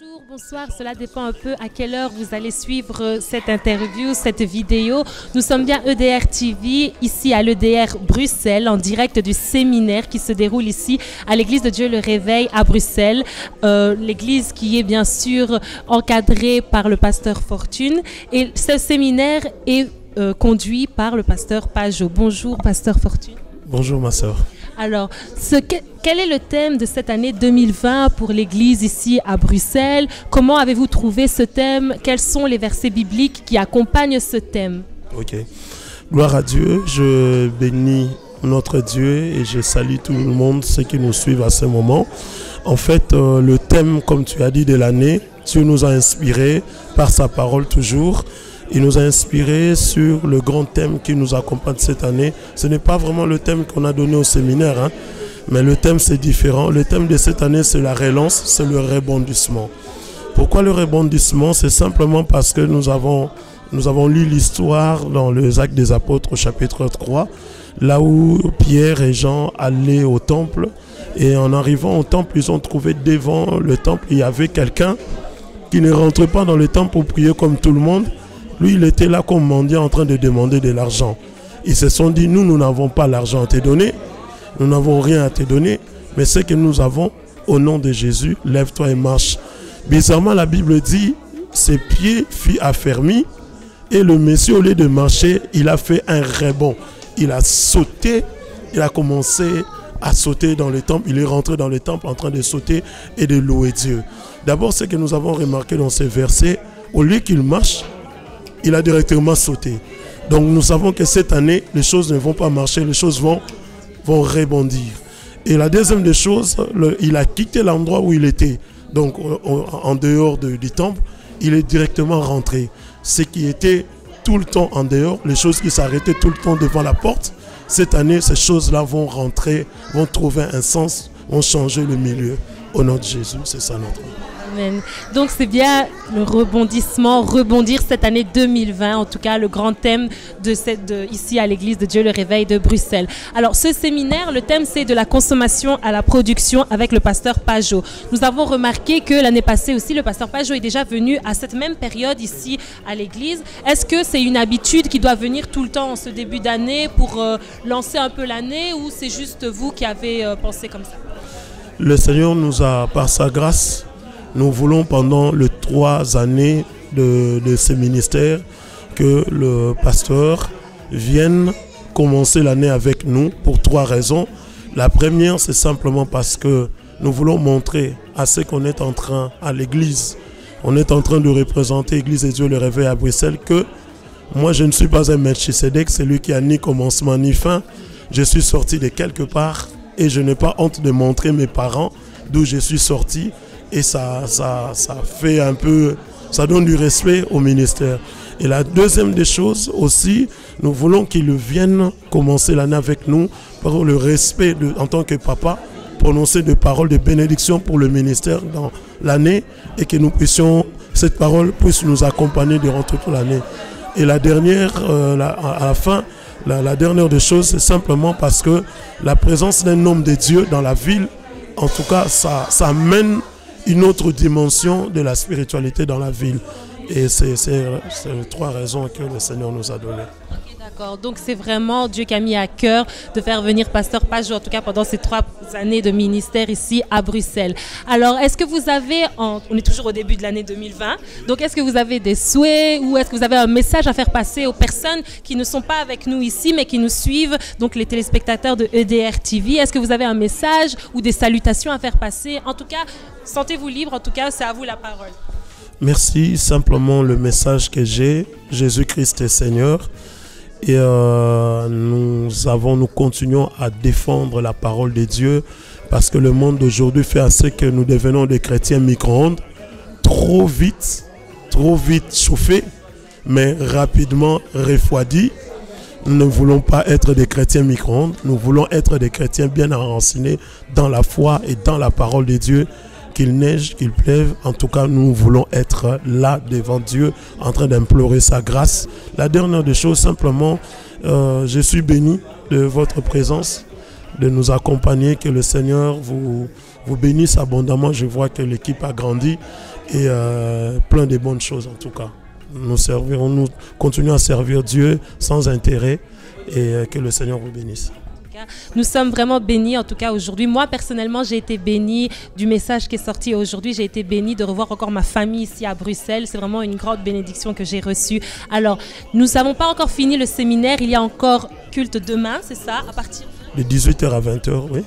Bonjour, bonsoir. Cela dépend un peu à quelle heure vous allez suivre euh, cette interview, cette vidéo. Nous sommes bien EDR TV, ici à l'EDR Bruxelles, en direct du séminaire qui se déroule ici à l'église de Dieu le Réveil à Bruxelles. Euh, l'église qui est bien sûr encadrée par le pasteur Fortune. Et ce séminaire est euh, conduit par le pasteur Pajot. Bonjour, pasteur Fortune. Bonjour, ma soeur. Alors, quel est le thème de cette année 2020 pour l'Église ici à Bruxelles? Comment avez-vous trouvé ce thème? Quels sont les versets bibliques qui accompagnent ce thème? Ok. Gloire à Dieu. Je bénis notre Dieu et je salue tout le monde, ceux qui nous suivent à ce moment. En fait, euh, le thème, comme tu as dit, de l'année, Dieu nous a inspirés par sa parole toujours. Il nous a inspiré sur le grand thème qui nous accompagne cette année. Ce n'est pas vraiment le thème qu'on a donné au séminaire, hein, mais le thème c'est différent. Le thème de cette année c'est la relance, c'est le rebondissement. Pourquoi le rebondissement? C'est simplement parce que nous avons, nous avons lu l'histoire dans les Actes des Apôtres au chapitre 3, là où Pierre et Jean allaient au temple. Et en arrivant au temple, ils ont trouvé devant le temple, il y avait quelqu'un qui ne rentrait pas dans le temple pour prier comme tout le monde, lui, il était là comme mendiant en train de demander de l'argent. Ils se sont dit, nous, nous n'avons pas l'argent à te donner. Nous n'avons rien à te donner. Mais ce que nous avons, au nom de Jésus, lève-toi et marche. Bizarrement, la Bible dit, ses pieds furent affermis. Et le monsieur, au lieu de marcher, il a fait un rebond. Il a sauté. Il a commencé à sauter dans le temple. Il est rentré dans le temple en train de sauter et de louer Dieu. D'abord, ce que nous avons remarqué dans ces versets, au lieu qu'il marche, il a directement sauté. Donc nous savons que cette année, les choses ne vont pas marcher, les choses vont, rebondir. Et la deuxième des choses, il a quitté l'endroit où il était, donc en dehors du temple, il est directement rentré. Ce qui était tout le temps en dehors, les choses qui s'arrêtaient tout le temps devant la porte, cette année, ces choses-là vont rentrer, vont trouver un sens, vont changer le milieu. Au nom de Jésus, c'est ça notre donc c'est bien le rebondissement, rebondir cette année 2020, en tout cas le grand thème de cette, ici à l'église de Dieu le Réveil de Bruxelles. Alors ce séminaire, le thème c'est de la consommation à la production avec le pasteur Pajot. Nous avons remarqué que l'année passée aussi, le pasteur Pajot est déjà venu à cette même période ici à l'église. Est-ce que c'est une habitude qui doit venir tout le temps en ce début d'année pour euh, lancer un peu l'année ou c'est juste vous qui avez euh, pensé comme ça? Le Seigneur nous a, par sa grâce, nous voulons pendant les trois années de, ce ministère que le pasteur vienne commencer l'année avec nous pour trois raisons. La première, c'est simplement parce que nous voulons montrer à ce qu'on est en train, à l'Église, on est en train de représenter l'Église et Dieu le réveil à Bruxelles, que moi je ne suis pas un Melchisedec, c'est lui qui a ni commencement ni fin. Je suis sorti de quelque part et je n'ai pas honte de montrer mes parents d'où je suis sorti et ça, fait un peu, ça donne du respect au ministère. Et la deuxième des choses aussi, nous voulons qu'il vienne commencer l'année avec nous pour le respect en tant que papa, prononcer des paroles de bénédiction pour le ministère dans l'année et que nous puissions, cette parole puisse nous accompagner durant toute l'année. Et la dernière, euh, à la fin, la, la dernière des choses, c'est simplement parce que la présence d'un homme de Dieu dans la ville, en tout cas, ça, ça mène une autre dimension de la spiritualité dans la ville. Et c'est les trois raisons que le Seigneur nous a données. d'accord. Donc c'est vraiment Dieu qui a mis à cœur de faire venir Pasteur Pajot, en tout cas pendant ces trois années de ministère ici à Bruxelles. Alors est-ce que vous avez, on est toujours au début de l'année 2020, donc est-ce que vous avez des souhaits ou est-ce que vous avez un message à faire passer aux personnes qui ne sont pas avec nous ici mais qui nous suivent, donc les téléspectateurs de EDR TV Est-ce que vous avez un message ou des salutations à faire passer? En tout cas, sentez-vous libre, en tout cas c'est à vous la parole. Merci. Simplement le message que j'ai, Jésus-Christ est Seigneur. Et euh, nous avons, nous continuons à défendre la parole de Dieu parce que le monde d'aujourd'hui fait ce que nous devenons des chrétiens micro-ondes trop vite, trop vite chauffés, mais rapidement refroidis. Nous ne voulons pas être des chrétiens micro-ondes, nous voulons être des chrétiens bien enracinés dans la foi et dans la parole de Dieu qu'il neige, qu'il pleuve. En tout cas, nous voulons être là devant Dieu en train d'implorer sa grâce. La dernière des choses, simplement, euh, je suis béni de votre présence, de nous accompagner, que le Seigneur vous, bénisse abondamment. Je vois que l'équipe a grandi et euh, plein de bonnes choses en tout cas. Nous servirons, nous continuons à servir Dieu sans intérêt et euh, que le Seigneur vous bénisse. Nous sommes vraiment bénis en tout cas aujourd'hui. Moi personnellement, j'ai été bénie du message qui est sorti aujourd'hui. J'ai été bénie de revoir encore ma famille ici à Bruxelles. C'est vraiment une grande bénédiction que j'ai reçue. Alors, nous n'avons pas encore fini le séminaire. Il y a encore culte demain, c'est ça, à partir de 18h à 20h, oui.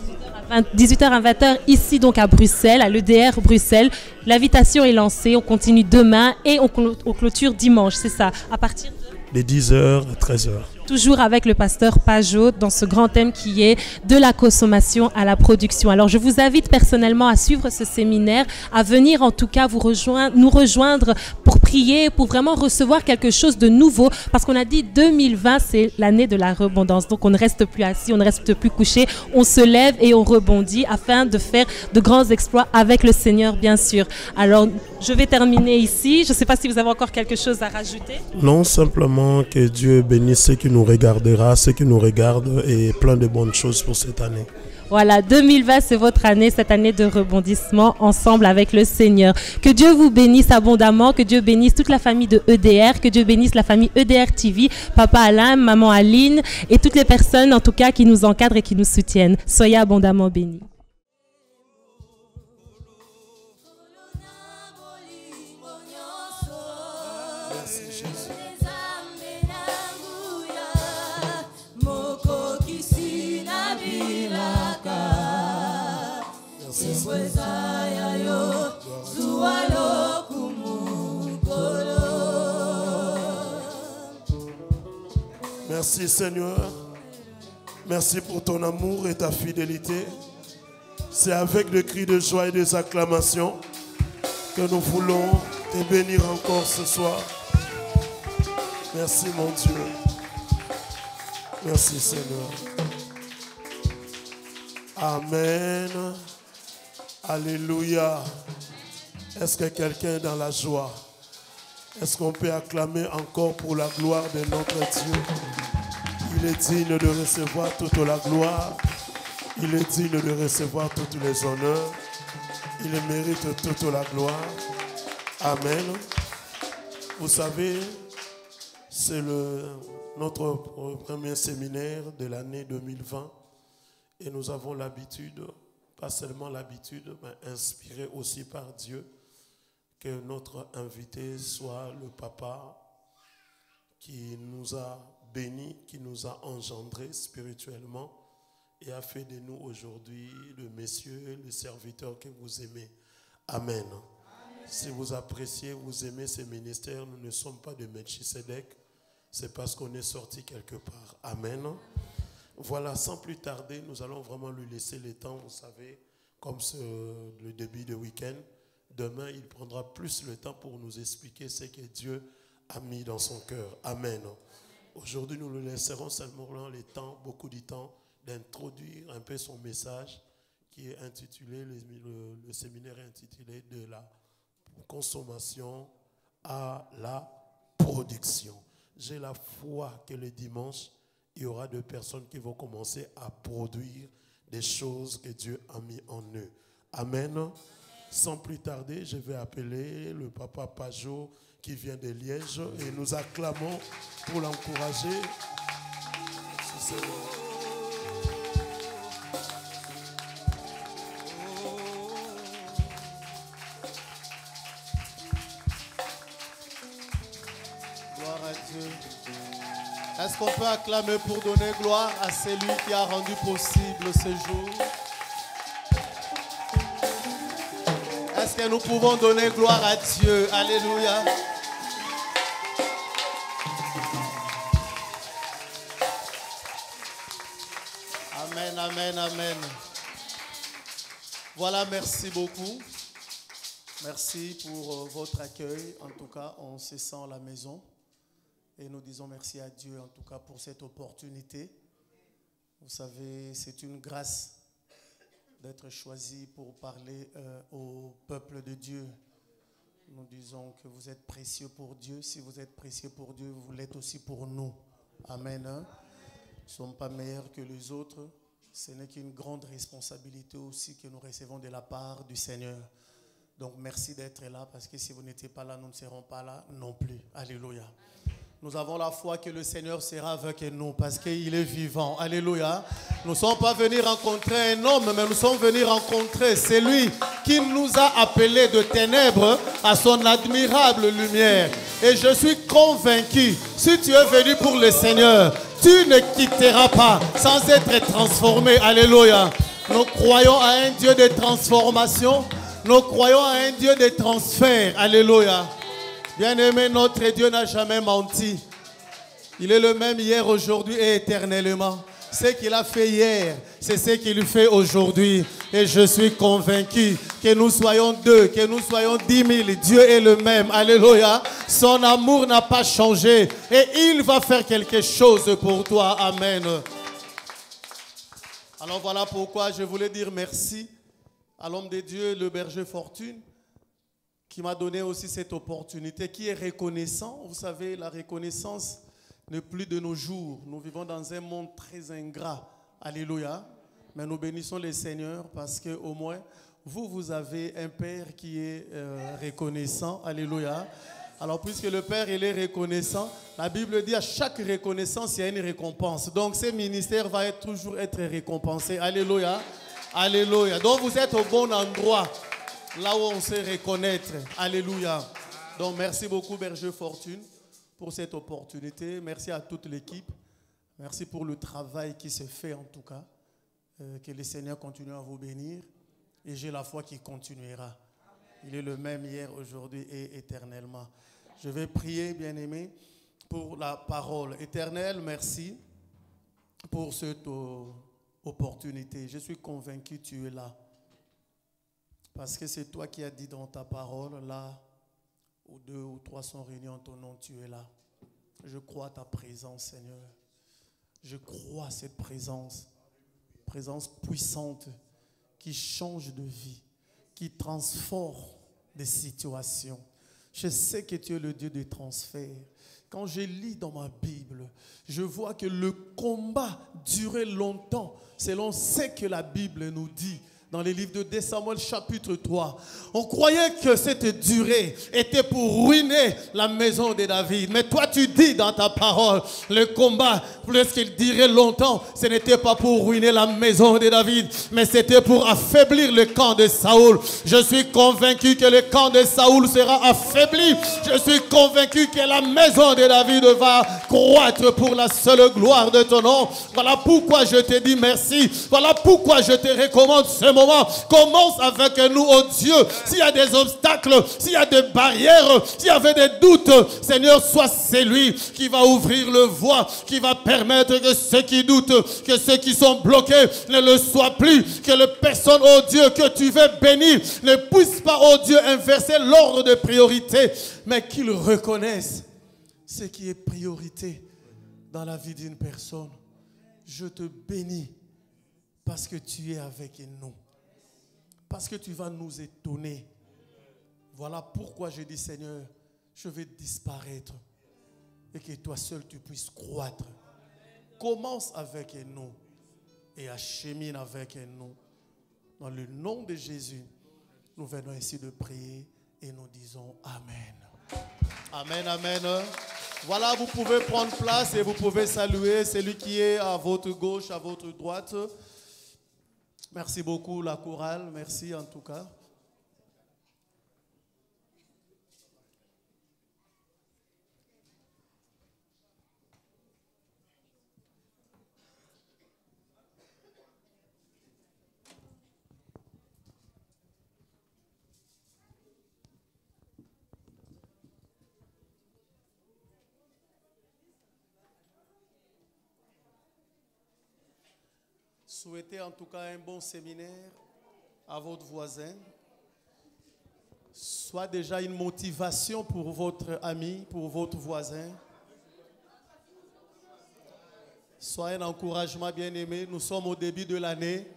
18h à 20h ici donc à Bruxelles, à l'EDR Bruxelles. L'invitation est lancée, on continue demain et on, clôture dimanche, c'est ça, à partir de... 10h à 13h toujours avec le pasteur Pajot dans ce grand thème qui est de la consommation à la production. Alors je vous invite personnellement à suivre ce séminaire, à venir en tout cas vous rejoindre, nous rejoindre pour prier, pour vraiment recevoir quelque chose de nouveau, parce qu'on a dit 2020 c'est l'année de la rebondance. Donc on ne reste plus assis, on ne reste plus couché, on se lève et on rebondit afin de faire de grands exploits avec le Seigneur bien sûr. Alors je vais terminer ici. Je ne sais pas si vous avez encore quelque chose à rajouter. Non, simplement que Dieu bénisse ceux qui nous regardera, ceux qui nous regardent et plein de bonnes choses pour cette année. Voilà, 2020, c'est votre année, cette année de rebondissement ensemble avec le Seigneur. Que Dieu vous bénisse abondamment, que Dieu bénisse toute la famille de EDR, que Dieu bénisse la famille EDR TV, papa Alain, maman Aline et toutes les personnes en tout cas qui nous encadrent et qui nous soutiennent. Soyez abondamment bénis. Merci Seigneur. Merci pour ton amour et ta fidélité. C'est avec des cris de joie et des acclamations que nous voulons te bénir encore ce soir. Merci mon Dieu. Merci Seigneur. Amen. Alléluia. Est-ce que quelqu'un est dans la joie? Est-ce qu'on peut acclamer encore pour la gloire de notre Dieu? Il est digne de recevoir toute la gloire. Il est digne de recevoir tous les honneurs. Il mérite toute la gloire. Amen. Vous savez, c'est notre premier séminaire de l'année 2020 et nous avons l'habitude, pas seulement l'habitude, mais inspiré aussi par Dieu, que notre invité soit le papa qui nous a bénis, qui nous a engendrés spirituellement et a fait de nous aujourd'hui le messieurs, le serviteur que vous aimez. Amen. Si vous appréciez, vous aimez ces ministères, nous ne sommes pas de Melchisedec, c'est parce qu'on est sorti quelque part. Amen. Voilà, sans plus tarder, nous allons vraiment lui laisser le temps, vous savez, comme ce, le début de week-end. Demain, il prendra plus le temps pour nous expliquer ce que Dieu a mis dans son cœur. Amen. Aujourd'hui, nous le laisserons seulement le temps, beaucoup de temps, d'introduire un peu son message qui est intitulé, le, séminaire est intitulé de la consommation à la production. J'ai la foi que le dimanche, il y aura deux personnes qui vont commencer à produire des choses que Dieu a mis en eux. Amen. Sans plus tarder, je vais appeler le papa Pajot qui vient de Liège et nous acclamons pour l'encourager. Gloire à Dieu. Est-ce qu'on peut acclamer pour donner gloire à celui qui a rendu possible ce jour? Est-ce que nous pouvons donner gloire à Dieu Alléluia. Amen, amen, amen. Voilà, merci beaucoup. Merci pour euh, votre accueil. En tout cas, on se sent la maison. Et nous disons merci à Dieu, en tout cas, pour cette opportunité. Vous savez, c'est une grâce d'être choisi pour parler euh, au peuple de Dieu. Nous disons que vous êtes précieux pour Dieu. Si vous êtes précieux pour Dieu, vous l'êtes aussi pour nous. Amen. Hein. Nous ne sommes pas meilleurs que les autres. Ce n'est qu'une grande responsabilité aussi que nous recevons de la part du Seigneur. Donc merci d'être là parce que si vous n'étiez pas là, nous ne serons pas là non plus. Alléluia. Nous avons la foi que le Seigneur sera avec nous parce qu'il est vivant. Alléluia. Nous ne sommes pas venus rencontrer un homme, mais nous sommes venus rencontrer celui qui nous a appelés de ténèbres à son admirable lumière. Et je suis convaincu, si tu es venu pour le Seigneur, tu ne quitteras pas sans être transformé. Alléluia. Nous croyons à un Dieu de transformation. Nous croyons à un Dieu de transfert. Alléluia. Bien-aimé, notre Dieu n'a jamais menti. Il est le même hier, aujourd'hui et éternellement. Ce qu'il a fait hier, c'est ce qu'il fait aujourd'hui. Et je suis convaincu que nous soyons deux, que nous soyons dix mille. Dieu est le même. Alléluia. Son amour n'a pas changé. Et il va faire quelque chose pour toi. Amen. Alors voilà pourquoi je voulais dire merci à l'homme de Dieu, le berger Fortune qui m'a donné aussi cette opportunité, qui est reconnaissant. Vous savez, la reconnaissance n'est plus de nos jours. Nous vivons dans un monde très ingrat. Alléluia. Mais nous bénissons le Seigneur parce que au moins, vous, vous avez un Père qui est euh, reconnaissant. Alléluia. Alors, puisque le Père, il est reconnaissant, la Bible dit à chaque reconnaissance, il y a une récompense. Donc, ce ministère va toujours être récompensé. Alléluia. Alléluia. Donc, vous êtes au bon endroit là où on sait reconnaître. Alléluia. Donc merci beaucoup Berger Fortune pour cette opportunité. Merci à toute l'équipe. Merci pour le travail qui s'est fait en tout cas. Euh, que le Seigneur continue à vous bénir. Et j'ai la foi qui continuera. Il est le même hier, aujourd'hui et éternellement. Je vais prier, bien-aimé, pour la parole. Éternelle, merci pour cette opportunité. Je suis convaincu que tu es là. Parce que c'est toi qui as dit dans ta parole, là où deux ou trois sont réunis en ton nom, tu es là. Je crois à ta présence, Seigneur. Je crois à cette présence, présence puissante qui change de vie, qui transforme des situations. Je sais que tu es le Dieu des transferts. Quand je lis dans ma Bible, je vois que le combat durait longtemps selon ce que la Bible nous dit dans les livres de 2 Samuel chapitre 3. On croyait que cette durée était pour ruiner la maison de David. Mais toi tu dis dans ta parole, le combat, plus qu'il dirait longtemps, ce n'était pas pour ruiner la maison de David, mais c'était pour affaiblir le camp de Saoul. Je suis convaincu que le camp de Saoul sera affaibli. Je suis convaincu que la maison de David va croître pour la seule gloire de ton nom. Voilà pourquoi je te dis merci. Voilà pourquoi je te recommande ce moment commence avec nous, oh Dieu. S'il y a des obstacles, s'il y a des barrières, s'il y avait des doutes, Seigneur, sois celui qui va ouvrir le voie, qui va permettre que ceux qui doutent, que ceux qui sont bloqués ne le soient plus, que les personnes, oh Dieu, que tu veux bénir, ne puissent pas, oh Dieu, inverser l'ordre de priorité, mais qu'ils reconnaissent ce qui est priorité dans la vie d'une personne. Je te bénis parce que tu es avec nous. Parce que tu vas nous étonner. Voilà pourquoi je dis, Seigneur, je vais disparaître et que toi seul tu puisses croître. Commence avec nous et achemine avec nous. Dans le nom de Jésus, nous venons ici de prier et nous disons Amen. Amen, Amen. Voilà, vous pouvez prendre place et vous pouvez saluer celui qui est à votre gauche, à votre droite. Merci beaucoup la chorale, merci en tout cas. Souhaitez en tout cas un bon séminaire à votre voisin. Soit déjà une motivation pour votre ami, pour votre voisin. Soit un encouragement bien aimé. Nous sommes au début de l'année.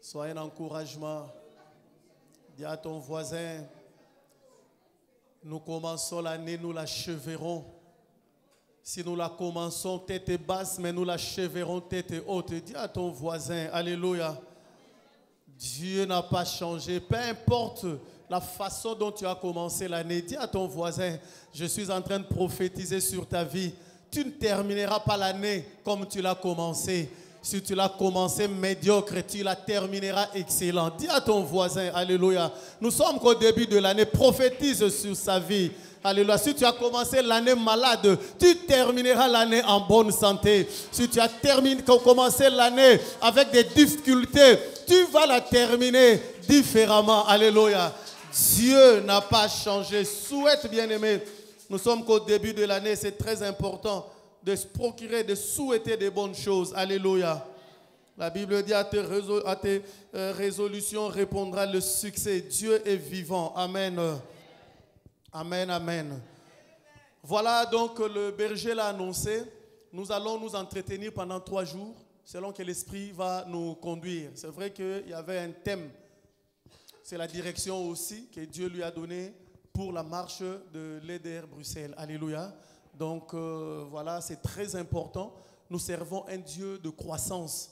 Soit un encouragement. Dis à ton voisin, nous commençons l'année, nous l'acheverons si nous la commençons tête basse, mais nous l'achèverons tête haute. Dis à ton voisin, Alléluia. Dieu n'a pas changé. Peu importe la façon dont tu as commencé l'année, dis à ton voisin, je suis en train de prophétiser sur ta vie. Tu ne termineras pas l'année comme tu l'as commencé. Si tu l'as commencé médiocre, tu la termineras excellent. Dis à ton voisin, Alléluia. Nous sommes qu'au début de l'année. Prophétise sur sa vie. Alléluia. Si tu as commencé l'année malade, tu termineras l'année en bonne santé. Si tu as commencé l'année avec des difficultés, tu vas la terminer différemment. Alléluia. Dieu n'a pas changé. Souhaite, bien aimé. Nous sommes qu'au début de l'année. C'est très important de se procurer, de souhaiter des bonnes choses. Alléluia. La Bible dit à tes, euh, résolutions répondra le succès. Dieu est vivant. Amen. Amen, amen. Voilà donc le berger l'a annoncé. Nous allons nous entretenir pendant trois jours selon que l'Esprit va nous conduire. C'est vrai qu'il y avait un thème. C'est la direction aussi que Dieu lui a donnée pour la marche de l'EDR Bruxelles. Alléluia. Donc euh, voilà, c'est très important. Nous servons un Dieu de croissance.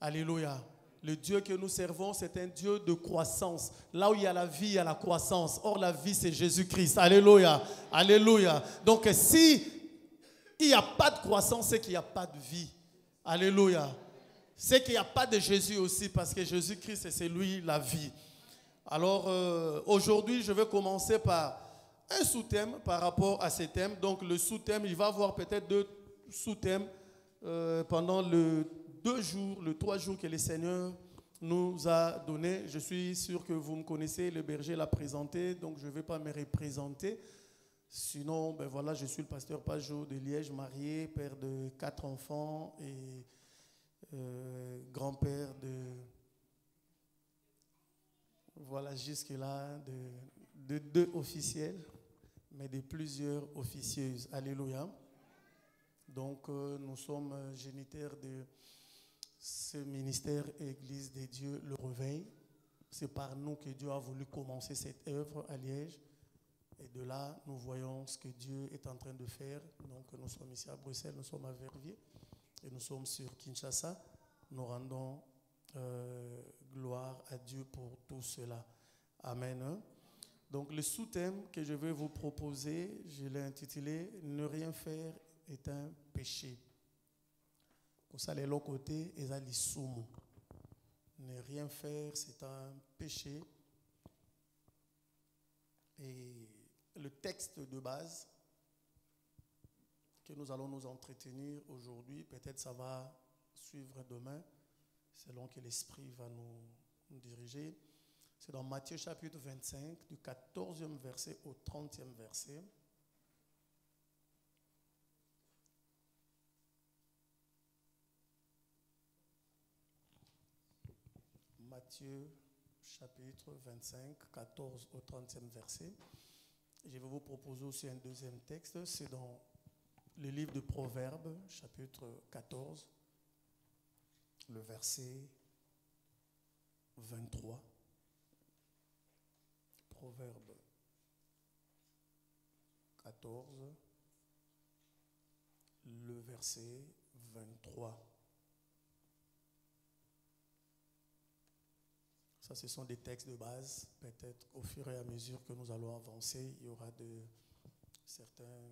Alléluia. Le Dieu que nous servons, c'est un Dieu de croissance. Là où il y a la vie, il y a la croissance. Or, la vie, c'est Jésus-Christ. Alléluia. Alléluia. Donc, si il n'y a pas de croissance, c'est qu'il n'y a pas de vie. Alléluia. C'est qu'il n'y a pas de Jésus aussi, parce que Jésus-Christ, c'est lui la vie. Alors, euh, aujourd'hui, je vais commencer par un sous-thème par rapport à ces thèmes. Donc le sous-thème, il va avoir peut-être deux sous-thèmes euh, pendant le deux jours, le trois jours que le Seigneur nous a donné. Je suis sûr que vous me connaissez, le berger l'a présenté, donc je ne vais pas me représenter. Sinon, ben voilà, je suis le pasteur Pajot de Liège, marié, père de quatre enfants et euh, grand-père de... Voilà, jusque-là, de, de deux officiels mais de plusieurs officieuses. Alléluia. Donc, euh, nous sommes génitaires de ce ministère Église des dieux, le réveil. C'est par nous que Dieu a voulu commencer cette œuvre à Liège. Et de là, nous voyons ce que Dieu est en train de faire. Donc, nous sommes ici à Bruxelles, nous sommes à Verviers et nous sommes sur Kinshasa. Nous rendons euh, gloire à Dieu pour tout cela. Amen. Donc le sous-thème que je vais vous proposer, je l'ai intitulé Ne rien faire est un péché. Les l'autre côté, ils ont Ne rien faire, c'est un péché. Et le texte de base que nous allons nous entretenir aujourd'hui, peut-être ça va suivre demain, selon que l'Esprit va nous diriger. C'est dans Matthieu chapitre 25, du 14e verset au 30e verset. Matthieu chapitre 25, 14 au 30e verset. Je vais vous proposer aussi un deuxième texte, c'est dans le livre de Proverbes, chapitre 14, le verset 23. Proverbe 14, le verset 23. Ça, ce sont des textes de base. Peut-être au fur et à mesure que nous allons avancer, il y aura de certains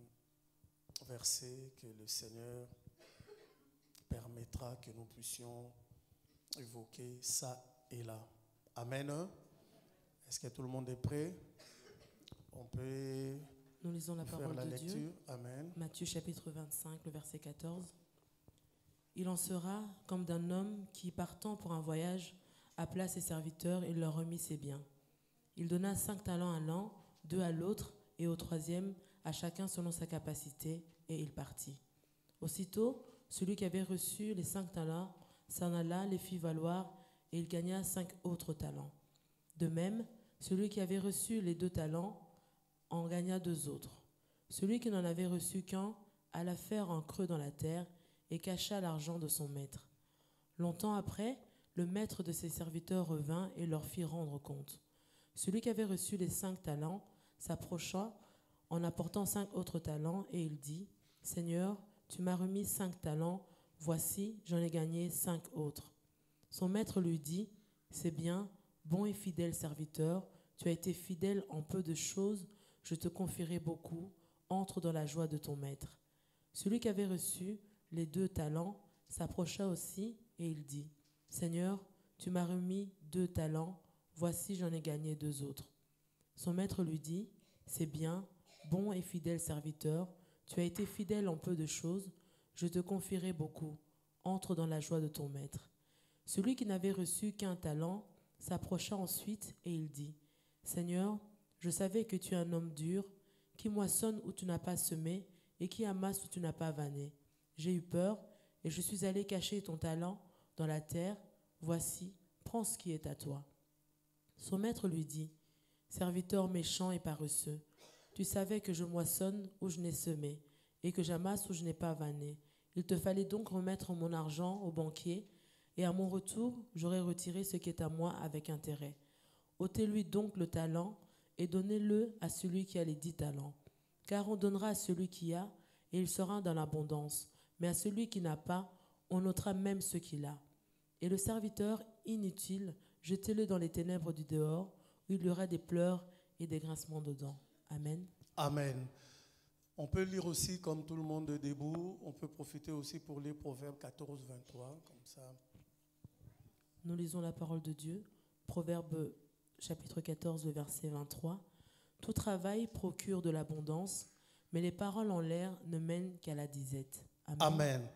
versets que le Seigneur permettra que nous puissions évoquer ça et là. Amen. Est-ce que tout le monde est prêt? On peut. Nous lisons la parole la de lecture. Dieu. Amen. Matthieu chapitre 25, le verset 14. Il en sera comme d'un homme qui, partant pour un voyage, appela ses serviteurs et leur remit ses biens. Il donna cinq talents à l'un, deux à l'autre, et au troisième, à chacun selon sa capacité, et il partit. Aussitôt, celui qui avait reçu les cinq talents s'en alla, les fit valoir, et il gagna cinq autres talents. De même, celui qui avait reçu les deux talents en gagna deux autres. Celui qui n'en avait reçu qu'un alla faire un creux dans la terre et cacha l'argent de son maître. Longtemps après, le maître de ses serviteurs revint et leur fit rendre compte. Celui qui avait reçu les cinq talents s'approcha en apportant cinq autres talents et il dit, Seigneur, tu m'as remis cinq talents, voici, j'en ai gagné cinq autres. Son maître lui dit, C'est bien, bon et fidèle serviteur, tu as été fidèle en peu de choses, je te confierai beaucoup, entre dans la joie de ton maître. Celui qui avait reçu les deux talents s'approcha aussi et il dit, Seigneur, tu m'as remis deux talents, voici j'en ai gagné deux autres. Son maître lui dit, C'est bien, bon et fidèle serviteur, tu as été fidèle en peu de choses, je te confierai beaucoup, entre dans la joie de ton maître. Celui qui n'avait reçu qu'un talent s'approcha ensuite et il dit, Seigneur, je savais que tu es un homme dur, qui moissonne où tu n'as pas semé et qui amasse où tu n'as pas vanné. J'ai eu peur et je suis allé cacher ton talent dans la terre. Voici, prends ce qui est à toi. Son maître lui dit, Serviteur méchant et paresseux, tu savais que je moissonne où je n'ai semé et que j'amasse où je n'ai pas vanné. Il te fallait donc remettre mon argent au banquier, et à mon retour, j'aurais retiré ce qui est à moi avec intérêt. ôtez-lui donc le talent et donnez-le à celui qui a les dix talents. Car on donnera à celui qui a, et il sera dans l'abondance. Mais à celui qui n'a pas, on notera même ce qu'il a. Et le serviteur inutile, jetez-le dans les ténèbres du dehors, où il y aura des pleurs et des grincements de dents. Amen. Amen. On peut lire aussi, comme tout le monde debout, on peut profiter aussi pour lire Proverbe 14, 23, comme ça. Nous lisons la parole de Dieu. Proverbe chapitre 14, verset 23. Tout travail procure de l'abondance, mais les paroles en l'air ne mènent qu'à la disette. Amen. Amen.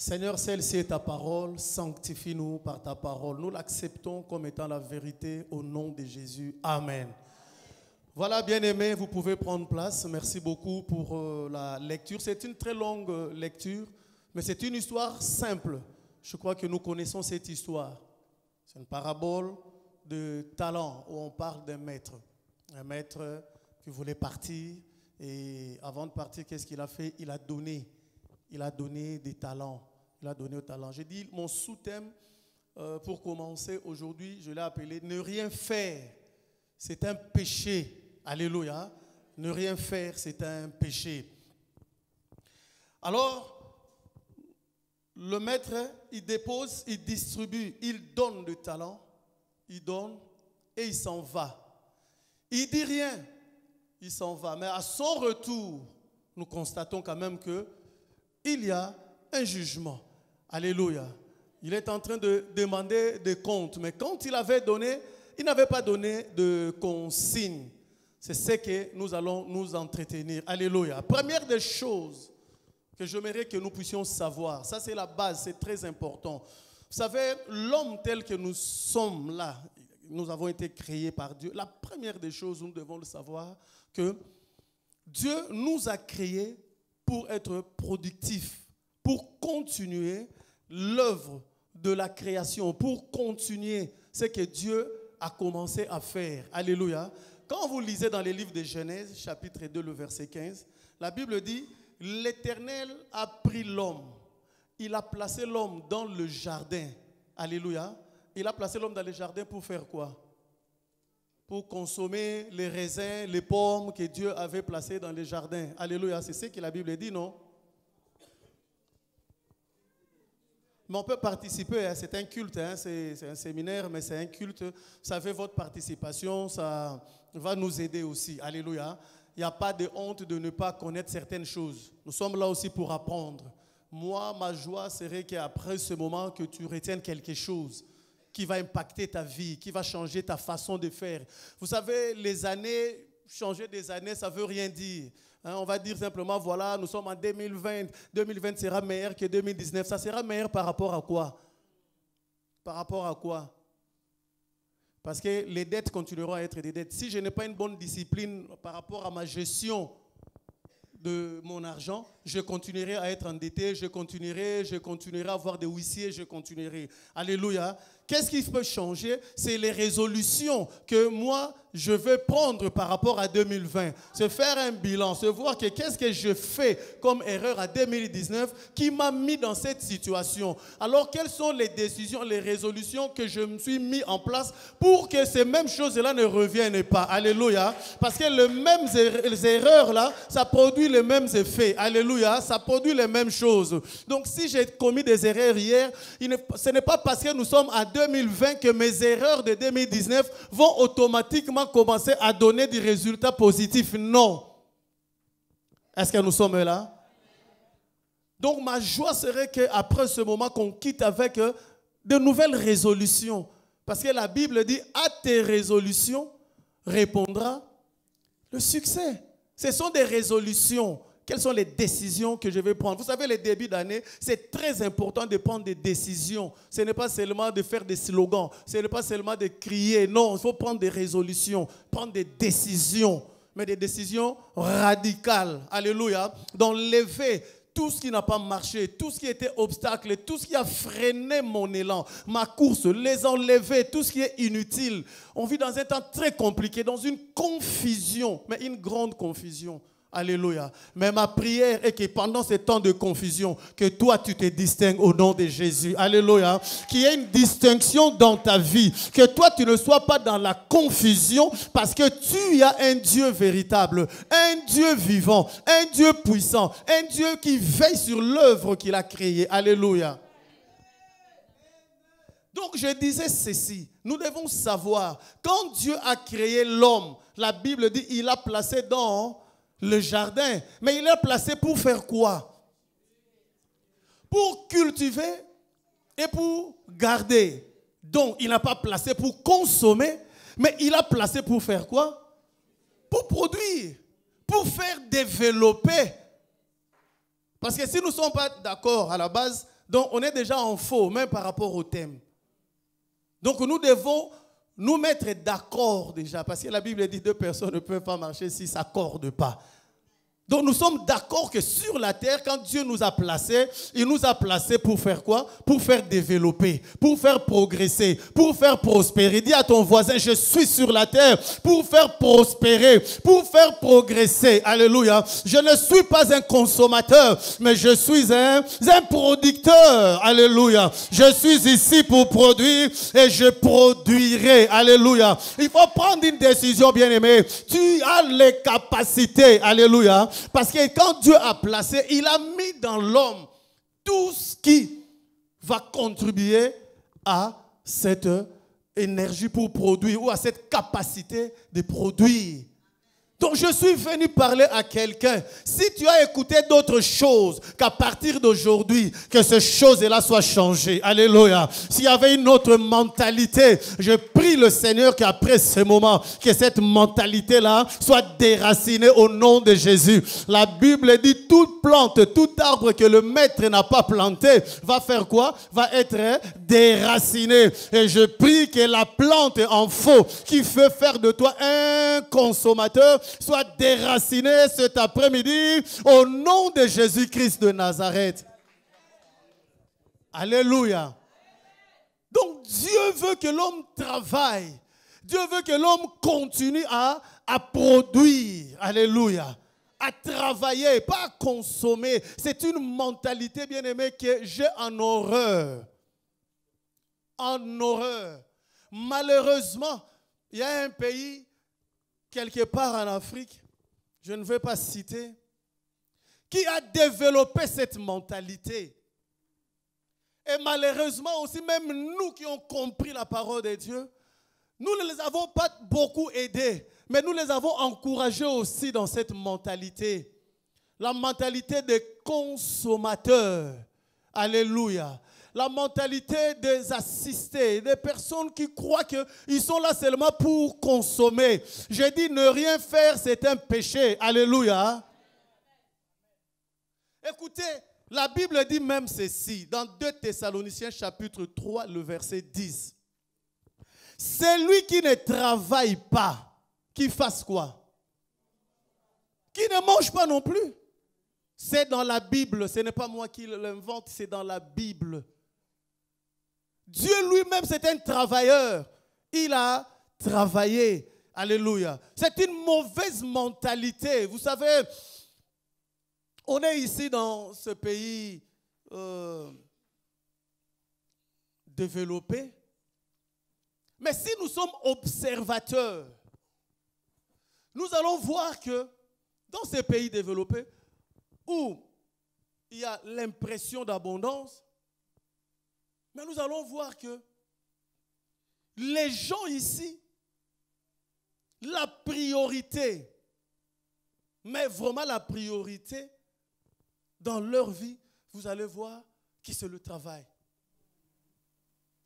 Seigneur, celle-ci est ta parole, sanctifie-nous par ta parole. Nous l'acceptons comme étant la vérité au nom de Jésus. Amen. Voilà, bien aimé, vous pouvez prendre place. Merci beaucoup pour euh, la lecture. C'est une très longue euh, lecture, mais c'est une histoire simple. Je crois que nous connaissons cette histoire. C'est une parabole de talent où on parle d'un maître. Un maître qui voulait partir et avant de partir, qu'est-ce qu'il a fait? Il a donné. Il a donné des talents. Il a donné au talent. J'ai dit mon sous-thème euh, pour commencer aujourd'hui, je l'ai appelé Ne rien faire, c'est un péché. Alléluia. Ne rien faire, c'est un péché. Alors, le maître, il dépose, il distribue, il donne le talent, il donne et il s'en va. Il dit rien, il s'en va. Mais à son retour, nous constatons quand même que il y a un jugement. Alléluia. Il est en train de demander des comptes. Mais quand il avait donné, il n'avait pas donné de consigne. C'est ce que nous allons nous entretenir. Alléluia. Première des choses que j'aimerais que nous puissions savoir, ça c'est la base, c'est très important. Vous savez, l'homme tel que nous sommes là, nous avons été créés par Dieu. La première des choses, nous devons le savoir, que Dieu nous a créés pour être productifs, pour continuer l'œuvre de la création, pour continuer ce que Dieu a commencé à faire. Alléluia. Quand vous lisez dans les livres de Genèse, chapitre 2, le verset 15, la Bible dit, l'Éternel a pris l'homme. Il a placé l'homme dans le jardin. Alléluia. Il a placé l'homme dans le jardin pour faire quoi? Pour consommer les raisins, les pommes que Dieu avait placés dans le jardin. Alléluia. C'est ce que la Bible dit, non? Mais on peut participer, hein. c'est un culte, hein. c'est un séminaire, mais c'est un culte. Vous savez, votre participation, ça va nous aider aussi. Alléluia. Il n'y a pas de honte de ne pas connaître certaines choses. Nous sommes là aussi pour apprendre. Moi, ma joie serait qu'après ce moment, que tu retiennes quelque chose qui va impacter ta vie, qui va changer ta façon de faire. Vous savez, les années, changer des années, ça ne veut rien dire. Hein, on va dire simplement, voilà, nous sommes en 2020. 2020 sera meilleur que 2019. Ça sera meilleur par rapport à quoi? Par rapport à quoi? Parce que les dettes continueront à être des dettes. Si je n'ai pas une bonne discipline par rapport à ma gestion de mon argent, je continuerai à être endetté, je continuerai, je continuerai à avoir des huissiers, je continuerai. Alléluia. Qu'est-ce qui peut changer? C'est les résolutions que moi, je vais prendre par rapport à 2020. Se faire un bilan, se voir que qu'est-ce que je fais comme erreur à 2019 qui m'a mis dans cette situation. Alors, quelles sont les décisions, les résolutions que je me suis mis en place pour que ces mêmes choses-là ne reviennent pas? Alléluia. Parce que les mêmes er-, erreurs-là, ça produit les mêmes effets. Alléluia. Ça produit les mêmes choses. Donc si j'ai commis des erreurs hier, ce n'est pas parce que nous sommes en 2020 que mes erreurs de 2019 vont automatiquement commencer à donner des résultats positifs. Non. Est-ce que nous sommes là? Donc ma joie serait qu'après ce moment qu'on quitte avec euh, de nouvelles résolutions. Parce que la Bible dit, à tes résolutions répondra le succès. Ce sont des résolutions. Quelles sont les décisions que je vais prendre? Vous savez, les débuts d'année, c'est très important de prendre des décisions. Ce n'est pas seulement de faire des slogans, ce n'est pas seulement de crier. Non, il faut prendre des résolutions, prendre des décisions, mais des décisions radicales. Alléluia. D'enlever tout ce qui n'a pas marché, tout ce qui était obstacle, tout ce qui a freiné mon élan, ma course, les enlever, tout ce qui est inutile. On vit dans un temps très compliqué, dans une confusion, mais une grande confusion. Alléluia. Mais ma prière est que pendant ces temps de confusion, que toi tu te distingues au nom de Jésus. Alléluia. Qu'il y ait une distinction dans ta vie. Que toi tu ne sois pas dans la confusion parce que tu as un Dieu véritable, un Dieu vivant, un Dieu puissant, un Dieu qui veille sur l'œuvre qu'il a créée. Alléluia. Donc je disais ceci, nous devons savoir, quand Dieu a créé l'homme, la Bible dit, il a placé dans le jardin. Mais il est placé pour faire quoi? Pour cultiver et pour garder. Donc, il n'a pas placé pour consommer, mais il a placé pour faire quoi? Pour produire, pour faire développer. Parce que si nous ne sommes pas d'accord à la base, donc on est déjà en faux, même par rapport au thème. Donc nous devons nous mettre d'accord déjà, parce que la Bible dit deux personnes ne peuvent pas marcher s'ils ne s'accordent pas. Donc nous sommes d'accord que sur la terre, quand Dieu nous a placés, il nous a placés pour faire quoi? Pour faire développer, pour faire progresser, pour faire prospérer. Dis à ton voisin, je suis sur la terre pour faire prospérer, pour faire progresser. Alléluia. Je ne suis pas un consommateur, mais je suis un, un producteur. Alléluia. Je suis ici pour produire et je produirai. Alléluia. Il faut prendre une décision, bien aimé. Tu as les capacités. Alléluia parce que quand Dieu a placé, il a mis dans l'homme tout ce qui va contribuer à cette énergie pour produire ou à cette capacité de produire. Donc je suis venu parler à quelqu'un. Si tu as écouté d'autres choses, qu'à partir d'aujourd'hui, que ces choses-là soient changées. Alléluia. S'il y avait une autre mentalité, je prie le Seigneur qu'après ce moment, que cette mentalité-là soit déracinée au nom de Jésus. La Bible dit toute plante, tout arbre que le maître n'a pas planté va faire quoi? Va être déraciné. Et je prie que la plante en faux qui veut faire de toi un consommateur soit déraciné cet après-midi au nom de Jésus-Christ de Nazareth. Alléluia. Donc Dieu veut que l'homme travaille. Dieu veut que l'homme continue à, à produire. Alléluia. À travailler, pas à consommer. C'est une mentalité, bien aimée, que j'ai en horreur. En horreur. Malheureusement, il y a un pays quelque part en Afrique, je ne vais pas citer, qui a développé cette mentalité. Et malheureusement aussi, même nous qui avons compris la parole de Dieu, nous ne les avons pas beaucoup aidés, mais nous les avons encouragés aussi dans cette mentalité. La mentalité des consommateurs. Alléluia la mentalité des assistés, des personnes qui croient qu'ils sont là seulement pour consommer. J'ai dit ne rien faire, c'est un péché. Alléluia. Écoutez, la Bible dit même ceci, dans 2 Thessaloniciens chapitre 3, le verset 10. Celui qui ne travaille pas, qui fasse quoi? Qui ne mange pas non plus. C'est dans la Bible, ce n'est pas moi qui l'invente, c'est dans la Bible. Dieu lui-même, c'est un travailleur. Il a travaillé. Alléluia. C'est une mauvaise mentalité. Vous savez, on est ici dans ce pays euh, développé. Mais si nous sommes observateurs, nous allons voir que dans ces pays développés, où il y a l'impression d'abondance. Mais nous allons voir que les gens ici, la priorité, mais vraiment la priorité dans leur vie, vous allez voir que c'est le travail.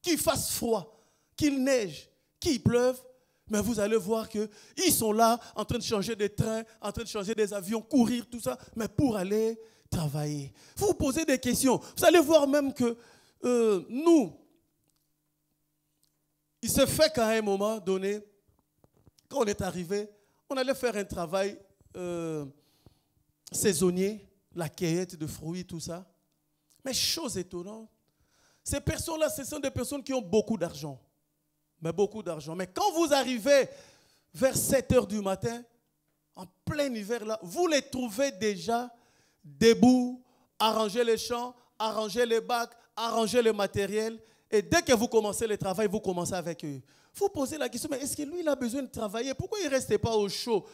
Qu'il fasse froid, qu'il neige, qu'il pleuve, mais vous allez voir qu'ils sont là en train de changer des trains, en train de changer des avions, courir, tout ça, mais pour aller travailler. Vous vous posez des questions. Vous allez voir même que euh, nous, il se fait qu'à un moment donné, quand on est arrivé, on allait faire un travail euh, saisonnier, la cueillette de fruits, tout ça. Mais chose étonnante, ces personnes-là, ce sont des personnes qui ont beaucoup d'argent. Mais beaucoup d'argent. Mais quand vous arrivez vers 7 heures du matin, en plein hiver, là, vous les trouvez déjà debout, arranger les champs, arranger les bacs, arranger le matériel. Et dès que vous commencez le travail, vous commencez avec eux. Vous posez la question, mais est-ce que lui, il a besoin de travailler? Pourquoi il ne reste pas au chaud?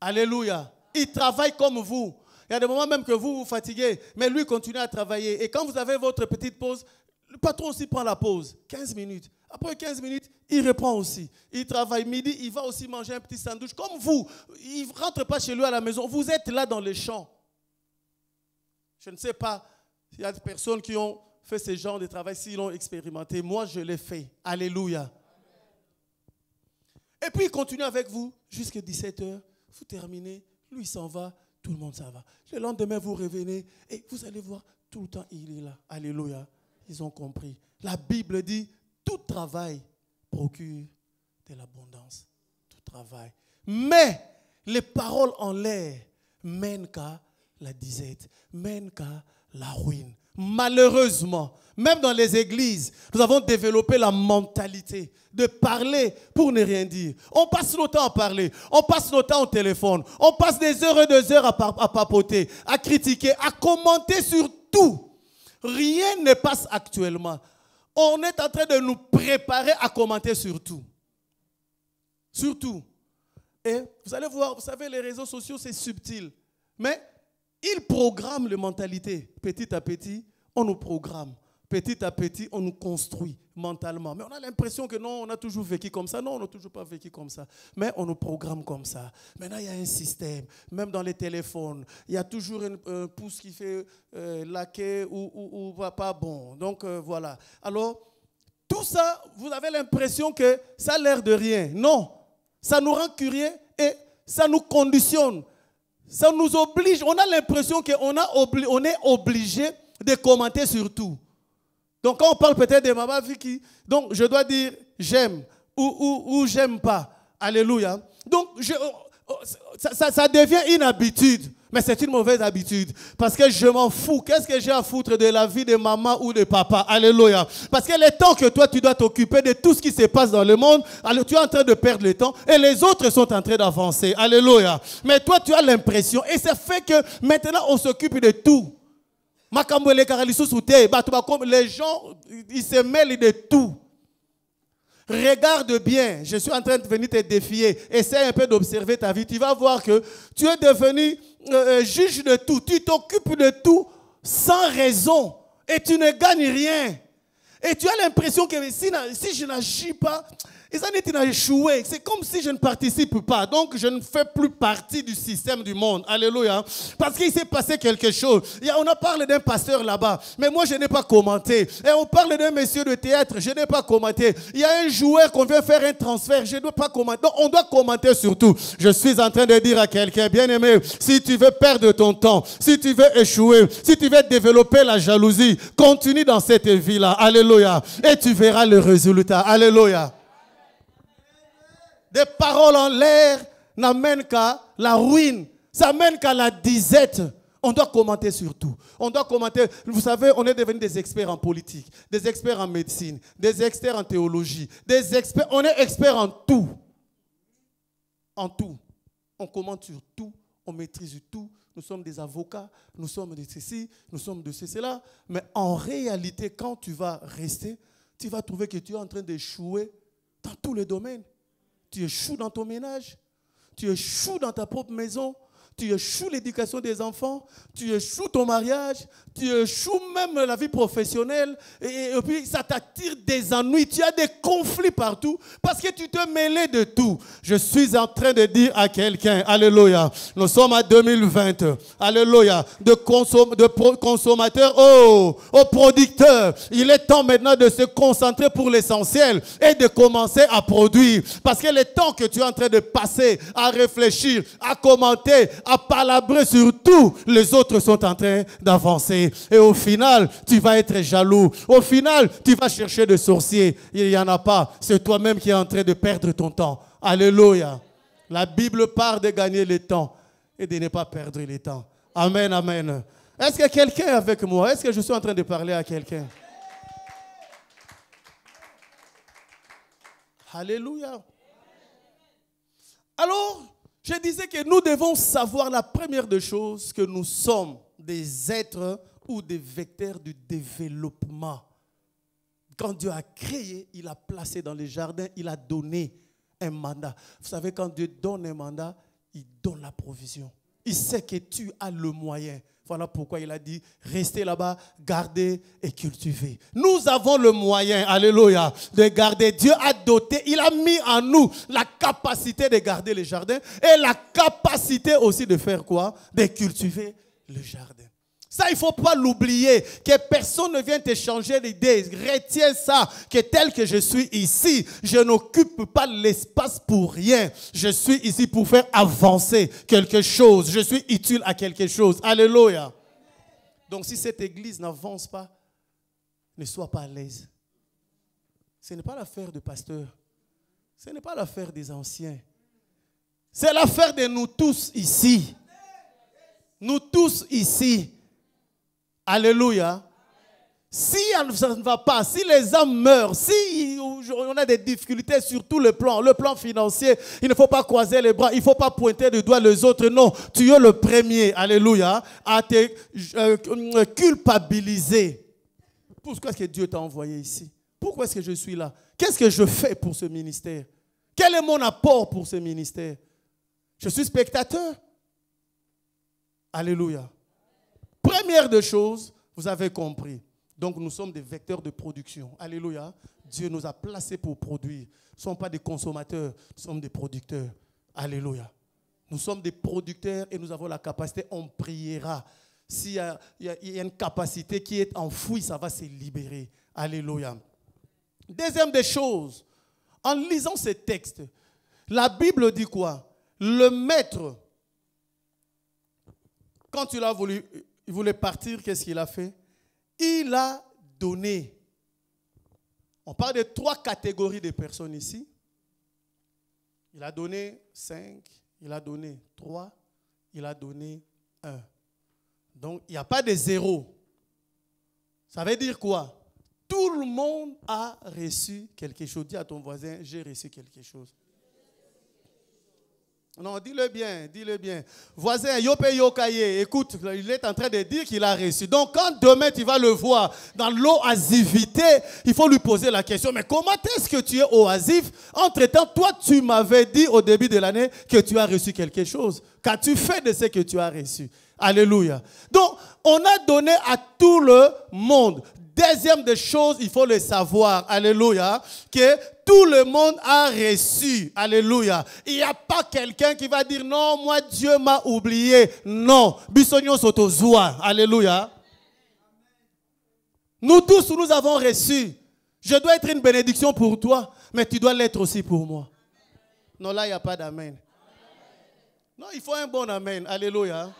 Alléluia. Il travaille comme vous. Il y a des moments même que vous vous fatiguez, mais lui continue à travailler. Et quand vous avez votre petite pause, le patron aussi prend la pause, 15 minutes. Après 15 minutes, il reprend aussi. Il travaille midi, il va aussi manger un petit sandwich. Comme vous, il ne rentre pas chez lui à la maison. Vous êtes là dans les champs. Je ne sais pas s'il y a des personnes qui ont fait ce genre de travail, s'ils l'ont expérimenté. Moi, je l'ai fait. Alléluia. Et puis, il continue avec vous jusqu'à 17h. Vous terminez, lui s'en va, tout le monde s'en va. Le lendemain, vous revenez et vous allez voir, tout le temps, il est là. Alléluia. Ils ont compris. La Bible dit, tout travail procure de l'abondance. Tout travail. Mais les paroles en l'air mènent qu'à la disette, mènent qu'à la ruine. Malheureusement, même dans les églises, nous avons développé la mentalité de parler pour ne rien dire. On passe notre temps à parler, on passe notre temps au téléphone, on passe des heures et des heures à, papoter, à critiquer, à commenter sur tout. Rien ne passe actuellement. On est en train de nous préparer à commenter sur tout. Sur tout. Et vous allez voir, vous savez, les réseaux sociaux, c'est subtil. Mais ils programment les mentalités. Petit à petit, on nous programme. Petit à petit, on nous construit mentalement. Mais on a l'impression que non, on a toujours vécu comme ça. Non, on n'a toujours pas vécu comme ça. Mais on nous programme comme ça. Maintenant, il y a un système. Même dans les téléphones, il y a toujours un, pouce qui fait euh, laquer ou, ou, pas bon. Donc, euh, voilà. Alors, tout ça, vous avez l'impression que ça a l'air de rien. Non. Ça nous rend curieux et ça nous conditionne. Ça nous oblige. On a l'impression qu'on on est obligé de commenter sur tout. Donc quand on parle peut-être de Maman Vicky, donc je dois dire j'aime ou, ou, j'aime pas. Alléluia. Donc oh, ça, ça, devient une habitude. Mais c'est une mauvaise habitude. Parce que je m'en fous. Qu'est-ce que j'ai à foutre de la vie de maman ou de papa? Alléluia. Parce que le temps que toi, tu dois t'occuper de tout ce qui se passe dans le monde, alors tu es en train de perdre le temps et les autres sont en train d'avancer. Alléluia. Mais toi, tu as l'impression. Et ça fait que maintenant, on s'occupe de tout. Les gens, ils se mêlent de tout. Regarde bien, je suis en train de venir te défier. Essaye un peu d'observer ta vie. Tu vas voir que tu es devenu euh, euh, juge de tout. Tu t'occupes de tout sans raison. Et tu ne gagnes rien. Et tu as l'impression que si, si je n'agis pas, et ça n'a échoué. C'est comme si je ne participe pas. Donc, je ne fais plus partie du système du monde. Alléluia. Parce qu'il s'est passé quelque chose. On a parlé d'un pasteur là-bas. Mais moi, je n'ai pas commenté. Et on parle d'un monsieur de théâtre. Je n'ai pas commenté. Il y a un joueur qu'on veut faire un transfert. Je ne dois pas commenter. Donc, on doit commenter surtout. Je suis en train de dire à quelqu'un, bien aimé, si tu veux perdre ton temps, si tu veux échouer, si tu veux développer la jalousie, continue dans cette vie-là. Alléluia. Et tu verras le résultat. Alléluia des paroles en l'air n'amènent qu'à la ruine. Ça mène qu'à la disette. On doit commenter sur tout. On doit commenter. Vous savez, on est devenu des experts en politique, des experts en médecine, des experts en théologie, des experts. On est experts en tout. En tout. On commente sur tout. On maîtrise tout. Nous sommes des avocats. Nous sommes de ceci. Nous sommes de ceci, là. Mais en réalité, quand tu vas rester, tu vas trouver que tu es en train d'échouer dans tous les domaines tu échoues dans ton ménage, tu échoues dans ta propre maison, tu échoues l'éducation des enfants, tu échoues ton mariage, tu échoues même la vie professionnelle, et, puis ça t'attire des ennuis, tu as des conflits partout parce que tu te mêlais de tout. Je suis en train de dire à quelqu'un, Alléluia, nous sommes à 2020, Alléluia, de, de consommateurs oh, aux producteurs. Il est temps maintenant de se concentrer pour l'essentiel et de commencer à produire. Parce que le temps que tu es en train de passer à réfléchir, à commenter, à palabrer sur tout, les autres sont en train d'avancer. Et au final, tu vas être jaloux. Au final, tu vas chercher des sorciers. Il n'y en a pas. C'est toi-même qui es en train de perdre ton temps. Alléluia. La Bible parle de gagner le temps et de ne pas perdre le temps. Amen, amen. Est-ce que quelqu'un est avec moi? Est-ce que je suis en train de parler à quelqu'un? Alléluia. Alors, je disais que nous devons savoir la première des choses, que nous sommes des êtres ou des vecteurs du développement. Quand Dieu a créé, il a placé dans les jardins, il a donné un mandat. Vous savez, quand Dieu donne un mandat, il donne la provision. Il sait que tu as le moyen. Voilà pourquoi il a dit, restez là-bas, gardez et cultivez. Nous avons le moyen, alléluia, de garder. Dieu a doté, il a mis en nous la capacité de garder le jardin et la capacité aussi de faire quoi? De cultiver le jardin. Ça, il ne faut pas l'oublier, que personne ne vienne te changer l'idée. Retiens ça, que tel que je suis ici, je n'occupe pas l'espace pour rien. Je suis ici pour faire avancer quelque chose. Je suis utile à quelque chose. Alléluia. Donc si cette église n'avance pas, ne sois pas à l'aise. Ce n'est pas l'affaire du pasteur. Ce n'est pas l'affaire des anciens. C'est l'affaire de nous tous ici. Nous tous ici. Alléluia. Si ça ne va pas, si les âmes meurent, si on a des difficultés sur tout le plan, le plan financier, il ne faut pas croiser les bras, il ne faut pas pointer du doigt les autres. Non, tu es le premier, alléluia, à te euh, culpabiliser. Pourquoi est-ce que Dieu t'a envoyé ici? Pourquoi est-ce que je suis là? Qu'est-ce que je fais pour ce ministère? Quel est mon apport pour ce ministère? Je suis spectateur. Alléluia. Première des choses, vous avez compris. Donc nous sommes des vecteurs de production. Alléluia. Dieu nous a placés pour produire. Nous ne sommes pas des consommateurs, nous sommes des producteurs. Alléluia. Nous sommes des producteurs et nous avons la capacité, on priera. S'il y, a une capacité qui est enfouie, ça va se libérer. Alléluia. Deuxième des choses, en lisant ces textes, la Bible dit quoi? Le maître, quand il a voulu il voulait partir, qu'est-ce qu'il a fait? Il a donné. On parle de trois catégories de personnes ici. Il a donné cinq, il a donné trois, il a donné un. Donc, il n'y a pas de zéro. Ça veut dire quoi? Tout le monde a reçu quelque chose. Dis à ton voisin, j'ai reçu quelque chose. Non, dis-le bien, dis-le bien. Voisin, Yope Yokaye, écoute, il est en train de dire qu'il a reçu. Donc, quand demain tu vas le voir dans l'oasivité, il faut lui poser la question, mais comment est-ce que tu es oasif? Entre-temps, toi, tu m'avais dit au début de l'année que tu as reçu quelque chose. Qu'as-tu fait de ce que tu as reçu? Alléluia. Donc, on a donné à tout le monde. Deuxième des choses, il faut le savoir, alléluia, que tout le monde a reçu, alléluia. Il n'y a pas quelqu'un qui va dire non, moi Dieu m'a oublié. Non, bisogno sotozoa, alléluia. Nous tous, nous avons reçu. Je dois être une bénédiction pour toi, mais tu dois l'être aussi pour moi. Non, là, il n'y a pas d'amen. Non, il faut un bon amen, alléluia.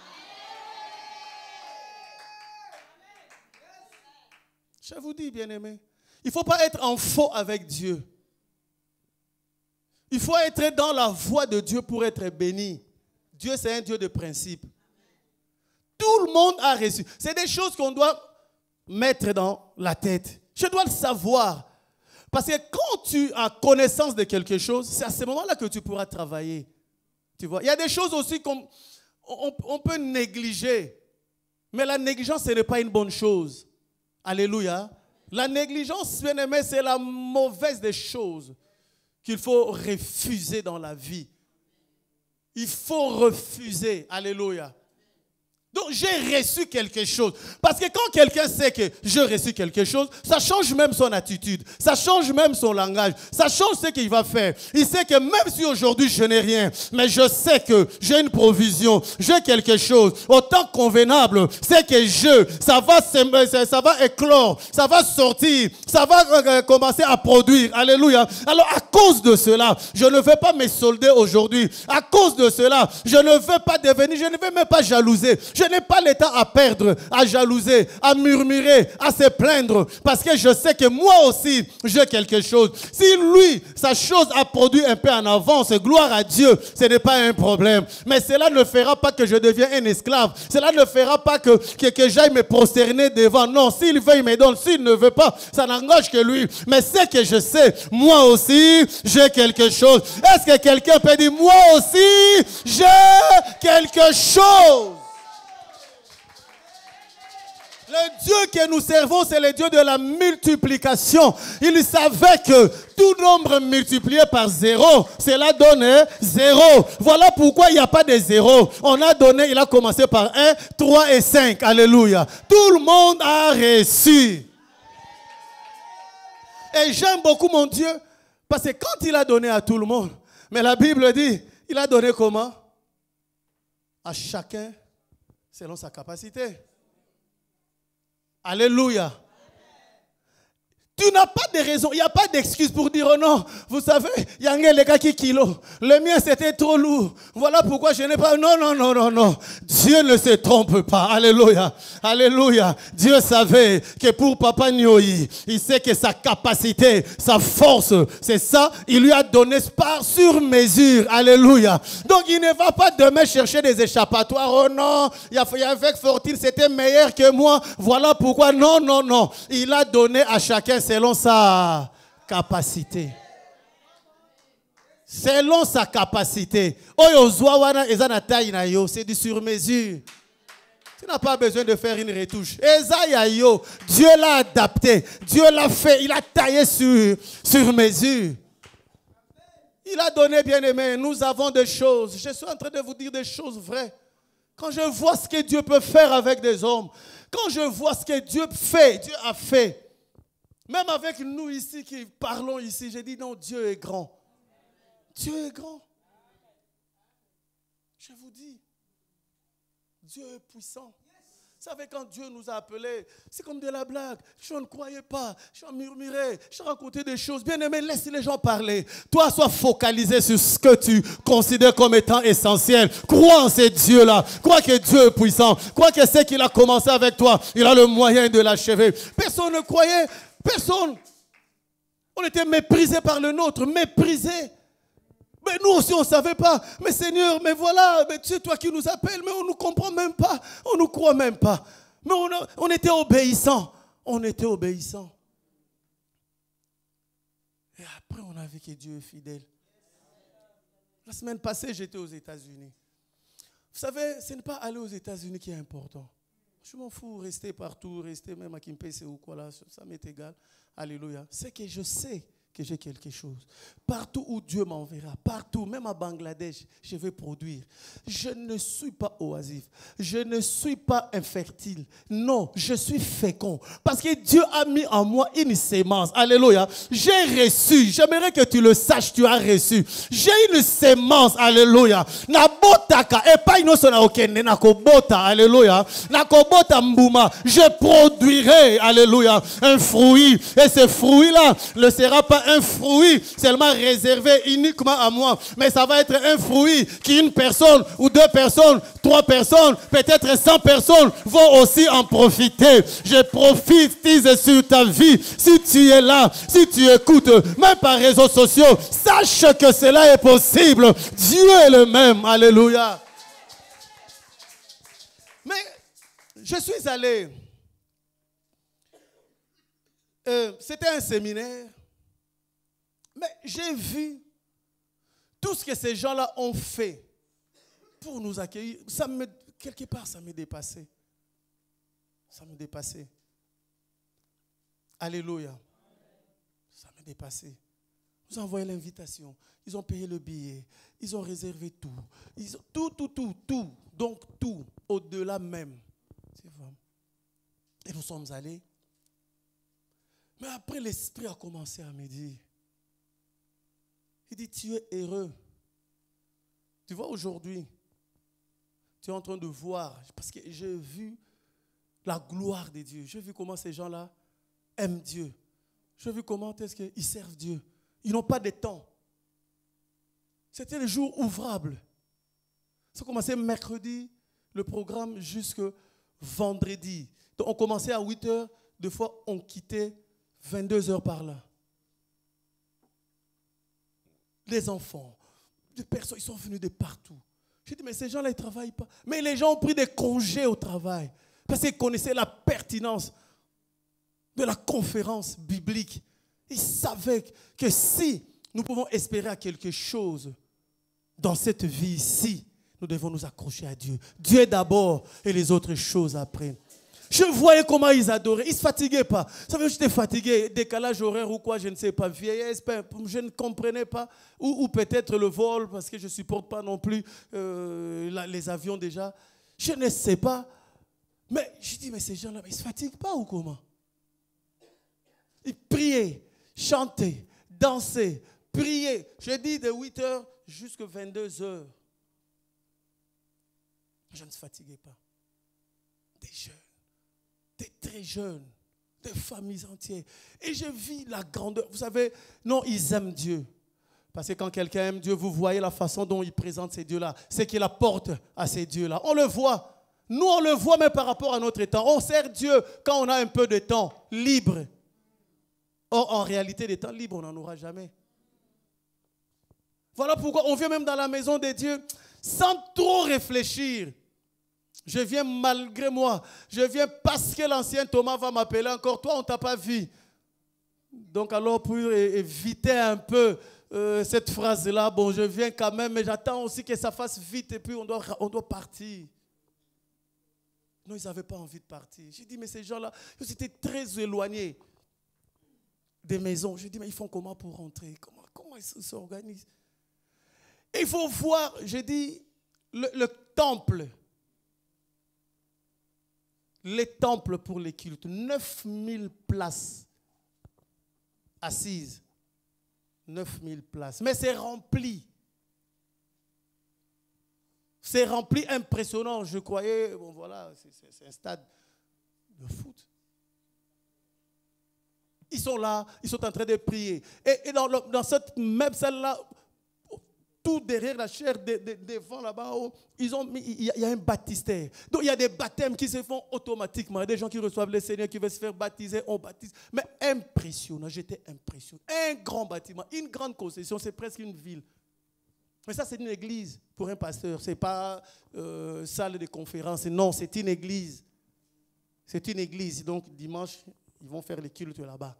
Je vous dis, bien-aimé, il ne faut pas être en faux avec Dieu. Il faut être dans la voie de Dieu pour être béni. Dieu, c'est un Dieu de principe. Tout le monde a reçu. C'est des choses qu'on doit mettre dans la tête. Je dois le savoir. Parce que quand tu as connaissance de quelque chose, c'est à ce moment-là que tu pourras travailler. Tu vois, il y a des choses aussi qu'on on peut négliger. Mais la négligence, ce n'est pas une bonne chose. Alléluia. La négligence, bien aimé, c'est la mauvaise des choses qu'il faut refuser dans la vie. il faut refuser. Alléluia. Donc j'ai reçu quelque chose. Parce que quand quelqu'un sait que j'ai reçu quelque chose, ça change même son attitude, ça change même son langage, ça change ce qu'il va faire. Il sait que même si aujourd'hui je n'ai rien, mais je sais que j'ai une provision, j'ai quelque chose, autant convenable, c'est que je, ça va, ça va éclore, ça va sortir, ça va euh, commencer à produire. Alléluia. Alors à cause de cela, je ne veux pas me solder aujourd'hui. À cause de cela, je ne veux pas devenir, je ne veux même pas jalouser. N'ai pas l'état à perdre, à jalouser, à murmurer, à se plaindre, parce que je sais que moi aussi, j'ai quelque chose. Si lui, sa chose a produit un peu en avance, gloire à Dieu, ce n'est pas un problème. Mais cela ne fera pas que je deviens un esclave. Cela ne fera pas que, que, que j'aille me prosterner devant. Non, s'il veut, il me donne. S'il ne veut pas, ça n'engage que lui. Mais c'est que je sais, moi aussi, j'ai quelque chose. Est-ce que quelqu'un peut dire, moi aussi, j'ai quelque chose? Le Dieu que nous servons, c'est le Dieu de la multiplication. Il savait que tout nombre multiplié par zéro, cela donne zéro. Voilà pourquoi il n'y a pas de zéro. On a donné, il a commencé par 1, 3 et 5. Alléluia. Tout le monde a reçu. Et j'aime beaucoup mon Dieu, parce que quand il a donné à tout le monde, mais la Bible dit, il a donné comment? À chacun selon sa capacité. Alléluia. Tu n'as pas de raison, il n'y a pas d'excuse pour dire oh non. Vous savez, il y a un gars qui kilo. Le mien c'était trop lourd. Voilà pourquoi je n'ai pas. Non, non, non, non, non. Dieu ne se trompe pas. Alléluia. Alléluia. Dieu savait que pour Papa Nyoyi, il sait que sa capacité, sa force, c'est ça. Il lui a donné par sur mesure. Alléluia. Donc il ne va pas demain chercher des échappatoires. Oh non, il y a avec Fortune, c'était meilleur que moi. Voilà pourquoi. Non, non, non. Il a donné à chacun selon sa capacité. Selon sa capacité. C'est du sur-mesure. Tu n'as pas besoin de faire une retouche. Dieu l'a adapté. Dieu l'a fait. Il a taillé sur, sur mesure. Il a donné, bien aimé. Nous avons des choses. Je suis en train de vous dire des choses vraies. Quand je vois ce que Dieu peut faire avec des hommes, quand je vois ce que Dieu fait, Dieu a fait, même avec nous ici qui parlons ici, j'ai dit non, Dieu est grand. Dieu est grand. Je vous dis, Dieu est puissant. Vous savez, quand Dieu nous a appelés, c'est comme de la blague. Je ne croyais pas, je murmurais, je racontais des choses. Bien aimé, laisse les gens parler. Toi, sois focalisé sur ce que tu considères comme étant essentiel. Crois en ce Dieu-là. Crois que Dieu est puissant. Crois que ce qu'il a commencé avec toi, il a le moyen de l'achever. Personne ne croyait. Personne. On était méprisé par le nôtre, méprisé. Mais nous aussi, on ne savait pas. Mais Seigneur, mais voilà, mais c'est toi qui nous appelles, mais on ne nous comprend même pas. On ne nous croit même pas. Mais on, on était obéissants. On était obéissants. Et après, on a vu que Dieu est fidèle. La semaine passée, j'étais aux États-Unis. Vous savez, ce n'est pas aller aux États-Unis qui est important. Je m'en fous, rester partout, rester même à Kimpese ou quoi là, ça m'est égal. Alléluia. C'est que je sais que j'ai quelque chose. Partout où Dieu m'enverra, partout, même à Bangladesh, je vais produire. Je ne suis pas oisif. Je ne suis pas infertile. Non, je suis fécond. Parce que Dieu a mis en moi une sémence. Alléluia. J'ai reçu. J'aimerais que tu le saches, tu as reçu. J'ai une sémence. Alléluia. Nabotaka. Et pas une. Nakobota. Alléluia. Je produirai. Alléluia. Un fruit. Et ce fruit-là ne sera pas un fruit seulement réservé uniquement à moi, mais ça va être un fruit qu'une personne ou deux personnes, trois personnes, peut-être cent personnes vont aussi en profiter. Je profite sur ta vie. Si tu es là, si tu écoutes, même par réseaux sociaux, sache que cela est possible. Dieu est le même. Alléluia. Mais je suis allé. Euh, c'était un séminaire mais j'ai vu tout ce que ces gens-là ont fait pour nous accueillir. Ça me, quelque part, ça m'est dépassé. Ça me dépassé. Alléluia. Ça m'est dépassé. nous ont envoyé l'invitation. Ils ont payé le billet. Ils ont réservé tout. Ils ont tout, tout, tout, tout. Donc tout, au-delà même. Et nous sommes allés. Mais après, l'Esprit a commencé à me dire, il dit, tu es heureux. Tu vois, aujourd'hui, tu es en train de voir, parce que j'ai vu la gloire de Dieu. J'ai vu comment ces gens-là aiment Dieu. J'ai vu comment est-ce qu'ils servent Dieu. Ils n'ont pas de temps. C'était le jour ouvrable. Ça commençait mercredi, le programme jusque vendredi. Donc on commençait à 8 heures, deux fois on quittait 22 heures par là. Les enfants, les personnes, ils sont venus de partout. J'ai dit, mais ces gens-là, ils ne travaillent pas. Mais les gens ont pris des congés au travail parce qu'ils connaissaient la pertinence de la conférence biblique. Ils savaient que si nous pouvons espérer à quelque chose dans cette vie-ci, nous devons nous accrocher à Dieu. Dieu d'abord et les autres choses après. Je voyais comment ils adoraient. Ils ne se fatiguaient pas. Ça veut dire que j'étais fatigué, décalage horaire ou quoi, je ne sais pas. Vieillesse, je ne comprenais pas. Ou, peut-être le vol, parce que je ne supporte pas non plus euh, les avions déjà. Je ne sais pas. Mais je dis, mais ces gens-là, ils ne se fatiguent pas ou comment? Ils priaient, chantaient, dansaient, priaient. Je dis de 8 h jusqu'à 22 h Je ne se fatiguais pas. Des jeunes des très jeunes, des familles entières. Et je vis la grandeur. Vous savez, non, ils aiment Dieu. Parce que quand quelqu'un aime Dieu, vous voyez la façon dont il présente ces dieux-là. C'est qu'il apporte à ces dieux-là. On le voit. Nous, on le voit même par rapport à notre temps. On sert Dieu quand on a un peu de temps libre. Or, en réalité, des temps libres, on n'en aura jamais. Voilà pourquoi on vient même dans la maison de Dieu sans trop réfléchir. Je viens malgré moi. Je viens parce que l'ancien Thomas va m'appeler encore. Toi, on ne t'a pas vu. Donc alors, pour éviter un peu euh, cette phrase-là, bon, je viens quand même, mais j'attends aussi que ça fasse vite et puis on doit, on doit partir. Non, ils n'avaient pas envie de partir. J'ai dit, mais ces gens-là, ils étaient très éloignés des maisons. J'ai dit, mais ils font comment pour rentrer? Comment, comment ils s'organisent? Il faut voir, j'ai dit, le temple les temples pour les cultes. 9000 places assises. 9000 places. Mais c'est rempli. C'est rempli impressionnant. Je croyais, bon voilà, c'est un stade de foot. Ils sont là, ils sont en train de prier. Et, dans, dans cette même salle-là, tout derrière la chair, devant là-bas, oh, ils ont il y a un baptistère. Donc il y a des baptêmes qui se font automatiquement. Des gens qui reçoivent le Seigneur, qui veulent se faire baptiser, on baptise. Mais impressionnant, j'étais impressionné. Un grand bâtiment, une grande concession, c'est presque une ville. Mais ça, c'est une église pour un pasteur. Ce n'est pas euh, salle de conférence. Non, c'est une église. C'est une église. Donc, dimanche, ils vont faire les cultes là-bas.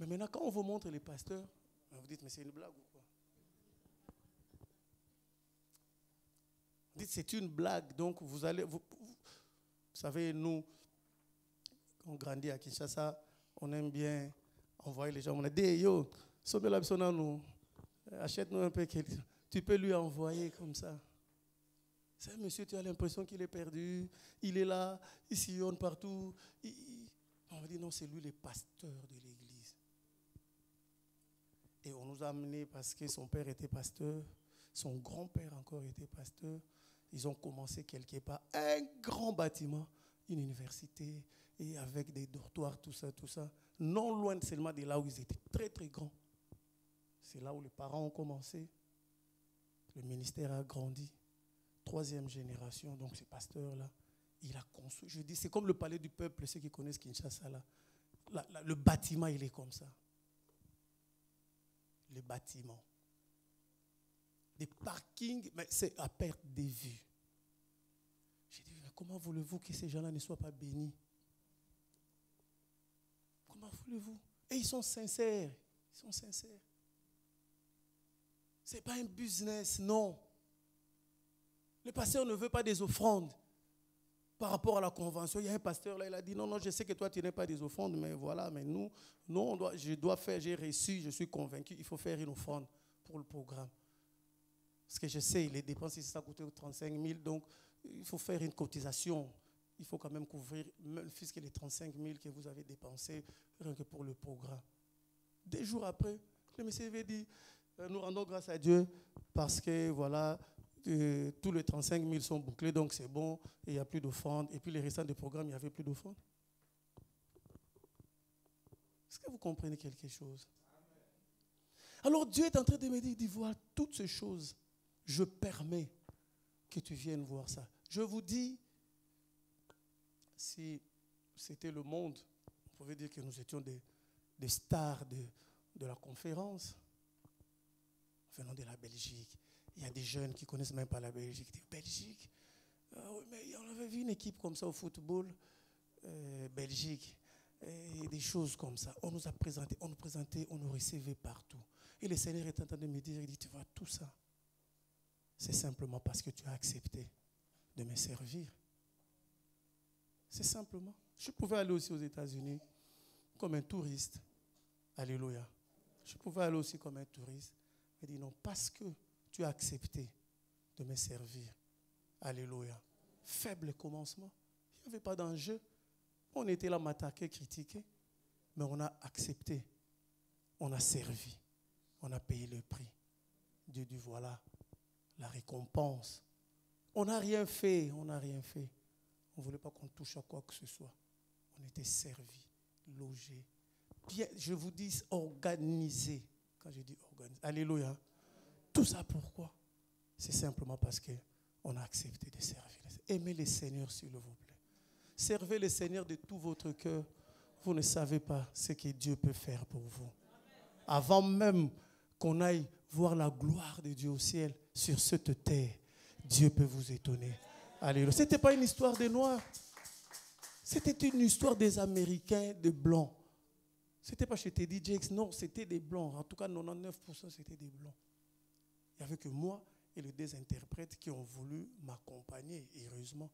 Mais maintenant, quand on vous montre les pasteurs, vous dites, mais c'est une blague Dites, c'est une blague. Donc, vous allez. Vous, savez, nous, on grandit à Kinshasa, on aime bien envoyer les gens. On a dit, yo, la nous, achète-nous un peu. Tu peux lui envoyer comme ça. C'est monsieur, tu as l'impression qu'il est perdu. Il est là, il sillonne partout. On va dire, non, c'est lui le pasteur de l'église. Et on nous a amenés parce que son père était pasteur, son grand-père encore était pasteur. Ils ont commencé quelque part un grand bâtiment, une université, et avec des dortoirs, tout ça, tout ça. Non loin seulement de là où ils étaient très, très grands. C'est là où les parents ont commencé. Le ministère a grandi. Troisième génération, donc ce pasteur-là, il a construit. Je dis, c'est comme le palais du peuple, ceux qui connaissent Kinshasa, là. le bâtiment, il est comme ça. Le bâtiment des parkings, mais c'est à perte de vue. J'ai dit, comment voulez-vous que ces gens-là ne soient pas bénis? Comment voulez-vous? Et ils sont sincères. Ils sont sincères. Ce n'est pas un business, non. Le pasteur ne veut pas des offrandes. par rapport à la convention, il y a un pasteur là, il a dit non, non, je sais que toi tu n'es pas des offrandes, mais voilà, mais nous, nous je dois faire, j'ai reçu, je suis convaincu, il faut faire une offrande pour le programme. Parce que je sais, les dépenses, ça coûte 35 000, donc il faut faire une cotisation. Il faut quand même couvrir, même que les 35 000 que vous avez dépensés rien que pour le programme. Des jours après, le monsieur dit, euh, nous rendons grâce à Dieu parce que voilà, euh, tous les 35 000 sont bouclés, donc c'est bon, il n'y a plus d'offrande. Et puis les restants des programmes, il n'y avait plus d'offrande. Est-ce que vous comprenez quelque chose? Alors Dieu est en train de me dire, d'y voir toutes ces choses. Je permets que tu viennes voir ça. Je vous dis, si c'était le monde, on pouvait dire que nous étions des, stars de, de la conférence venant de la Belgique. Il y a des jeunes qui ne connaissent même pas la Belgique. Ils Belgique? Ah on avait vu une équipe comme ça au football, euh, Belgique, et des choses comme ça. On nous a présenté, on nous présentait, on nous recevait partout. Et le Seigneur est en train de me dire, il dit, tu vois, tout ça, c'est simplement parce que tu as accepté de me servir. C'est simplement. Je pouvais aller aussi aux États-Unis comme un touriste. Alléluia. Je pouvais aller aussi comme un touriste. Il dit non, parce que tu as accepté de me servir. Alléluia. Faible commencement. Il n'y avait pas d'enjeu. On était là, m'attaquer, critiquer. Mais on a accepté. On a servi. On a payé le prix. Dieu dit voilà la récompense. On n'a rien fait. On n'a rien fait. On ne voulait pas qu'on touche à quoi que ce soit. On était servi, logé. Je vous dis organisé. Quand je dis organisé. Alléluia. Tout ça pourquoi? C'est simplement parce qu'on a accepté de servir. Aimez le Seigneur, s'il vous plaît. Servez le Seigneur de tout votre cœur. Vous ne savez pas ce que Dieu peut faire pour vous. Avant même qu'on aille voir la gloire de Dieu au ciel sur cette terre, Dieu peut vous étonner. Alléluia. Ce n'était pas une histoire des Noirs. C'était une histoire des Américains, des Blancs. Ce n'était pas chez Teddy Jakes, non, c'était des Blancs. En tout cas, 99% c'était des Blancs. Il n'y avait que moi et les deux interprètes qui ont voulu m'accompagner, heureusement.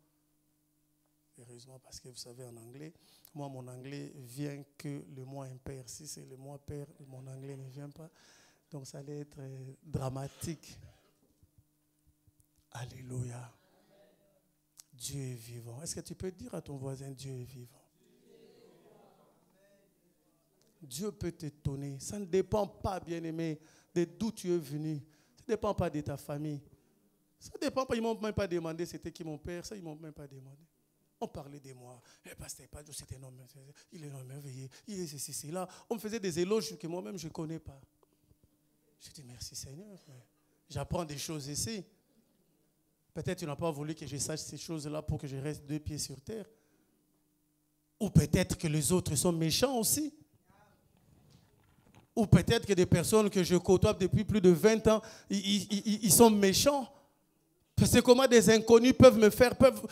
Heureusement, parce que vous savez, en anglais, moi, mon anglais vient que le mois impair. Si c'est le mois pair, mon anglais ne vient pas. Donc, ça allait être euh, dramatique. Alléluia. Dieu est vivant. Est-ce que tu peux dire à ton voisin, Dieu est vivant? Dieu peut t'étonner. Ça ne dépend pas, bien-aimé, de d'où tu es venu ne dépend pas de ta famille. Ça ne dépend pas, ils ne m'ont même pas demandé c'était qui mon père, ça, ils ne m'ont même pas demandé. On parlait de moi. Le pasteur Padjo, c'était un homme, il est un homme il est ceci, c'est là. On me faisait des éloges que moi-même, je ne connais pas. Je dis merci Seigneur. J'apprends des choses ici. Peut-être tu n'as pas voulu que je sache ces choses-là pour que je reste deux pieds sur terre. Ou peut-être que les autres sont méchants aussi. Ou peut-être que des personnes que je côtoie depuis plus de 20 ans, ils, sont méchants. Parce que comment des inconnus peuvent me faire, peuvent,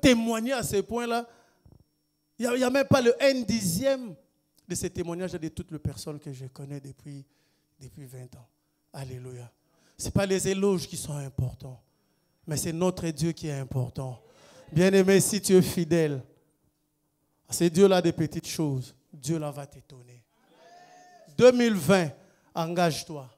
témoigner à ce point-là. Il n'y a, même pas le un dixième de ces témoignages de toutes les personnes que je connais depuis, depuis 20 ans. Alléluia. Ce n'est pas les éloges qui sont importants, mais c'est notre Dieu qui est important. Bien-aimé, si tu es fidèle à ces dieux-là des petites choses, Dieu là va t'étonner. 2020, engage-toi.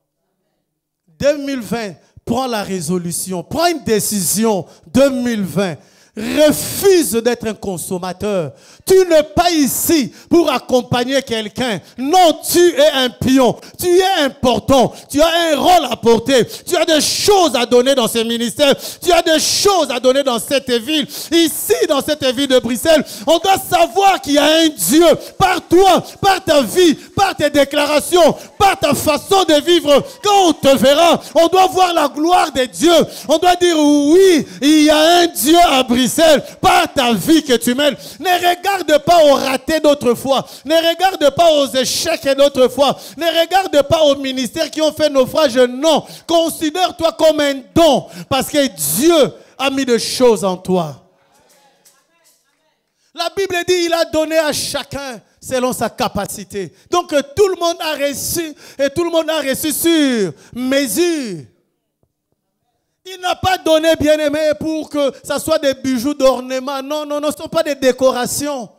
2020, prends la résolution, prends une décision. 2020, refuse d'être un consommateur. Tu n'es pas ici pour accompagner quelqu'un. Non, tu es un pion. Tu es important. Tu as un rôle à porter. Tu as des choses à donner dans ce ministère. Tu as des choses à donner dans cette ville. Ici, dans cette ville de Bruxelles, on doit savoir qu'il y a un Dieu par toi, par ta vie, par tes déclarations, par ta façon de vivre. Quand on te verra, on doit voir la gloire de Dieu. On doit dire oui, il y a un Dieu à Bruxelles par ta vie que tu mènes. Ne regarde pas au raté d'autrefois. Ne regarde pas aux échecs d'autrefois. Ne regarde pas aux ministères qui ont fait naufrage. Non. Considère-toi comme un don parce que Dieu a mis des choses en toi. La Bible dit il a donné à chacun selon sa capacité. Donc tout le monde a reçu et tout le monde a reçu sur mesure. Il n'a pas donné, bien-aimé, pour que ça soit des bijoux d'ornement. Non, non, non, ce ne sont pas des décorations.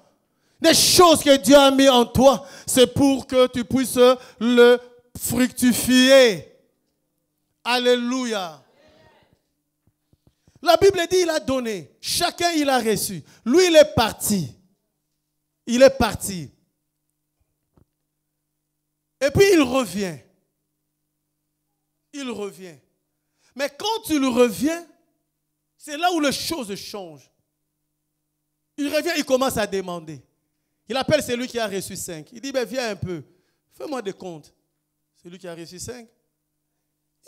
Des choses que Dieu a mis en toi, c'est pour que tu puisses le fructifier. Alléluia. La Bible dit il a donné. Chacun il a reçu. Lui il est parti. Il est parti. Et puis il revient. Il revient. Mais quand il revient, c'est là où les choses changent. Il revient, il commence à demander. Il appelle celui qui a reçu cinq. Il dit, ben, viens un peu, fais-moi des comptes. Celui qui a reçu cinq,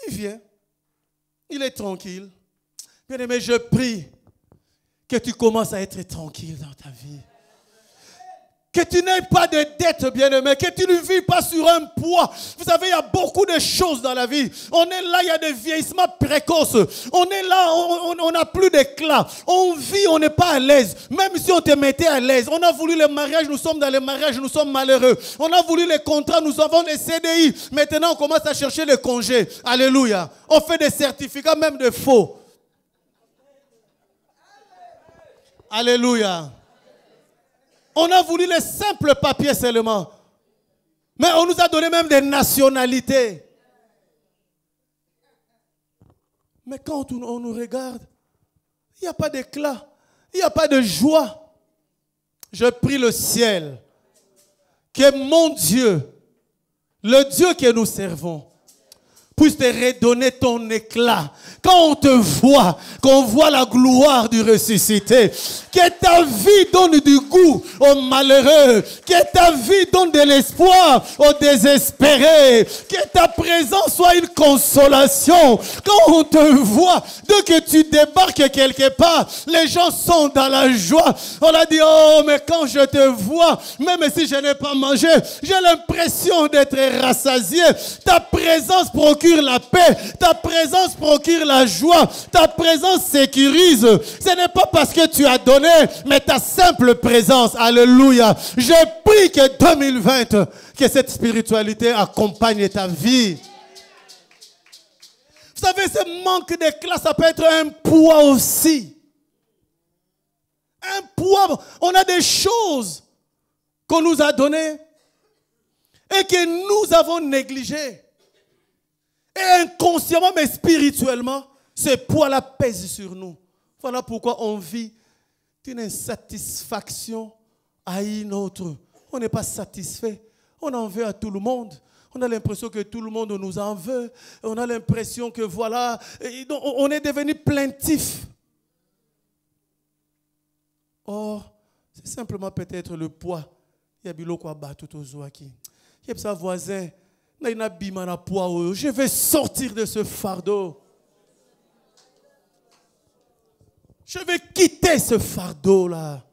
il vient. Il est tranquille. Bien aimé, je prie que tu commences à être tranquille dans ta vie. Que tu n'aies pas de dette, bien-aimé. Que tu ne vis pas sur un poids. Vous savez, il y a beaucoup de choses dans la vie. On est là, il y a des vieillissements précoces. On est là, on n'a plus d'éclat. On vit, on n'est pas à l'aise. Même si on te mettait à l'aise. On a voulu les mariages, nous sommes dans les mariages, nous sommes malheureux. On a voulu les contrats, nous avons les CDI. Maintenant, on commence à chercher les congés. Alléluia. On fait des certificats, même de faux. Alléluia. On a voulu les simples papiers seulement. Mais on nous a donné même des nationalités. Mais quand on nous regarde, il n'y a pas d'éclat, il n'y a pas de joie. Je prie le ciel que mon Dieu, le Dieu que nous servons, puisse te redonner ton éclat. Quand on te voit, qu'on voit la gloire du ressuscité, que ta vie donne du goût aux malheureux, que ta vie donne de l'espoir aux désespérés, que ta présence soit une consolation. Quand on te voit, dès que tu débarques quelque part, les gens sont dans la joie. On a dit, oh, mais quand je te vois, même si je n'ai pas mangé, j'ai l'impression d'être rassasié. Ta présence procure la paix, ta présence procure la joie, ta présence sécurise. Ce n'est pas parce que tu as donné, mais ta simple présence. Alléluia. Je prie que 2020, que cette spiritualité accompagne ta vie. Vous savez, ce manque d'éclat, ça peut être un poids aussi. Un poids. On a des choses qu'on nous a données et que nous avons négligées. Et inconsciemment, mais spirituellement, ce poids-là pèse sur nous. Voilà pourquoi on vit d'une insatisfaction à une autre. On n'est pas satisfait. On en veut à tout le monde. On a l'impression que tout le monde nous en veut. On a l'impression que voilà, on est devenu plaintif. Or, c'est simplement peut-être le poids. Il y a quoi tout aux Il y a voisin je vais sortir de ce fardeau. Je vais quitter ce fardeau-là.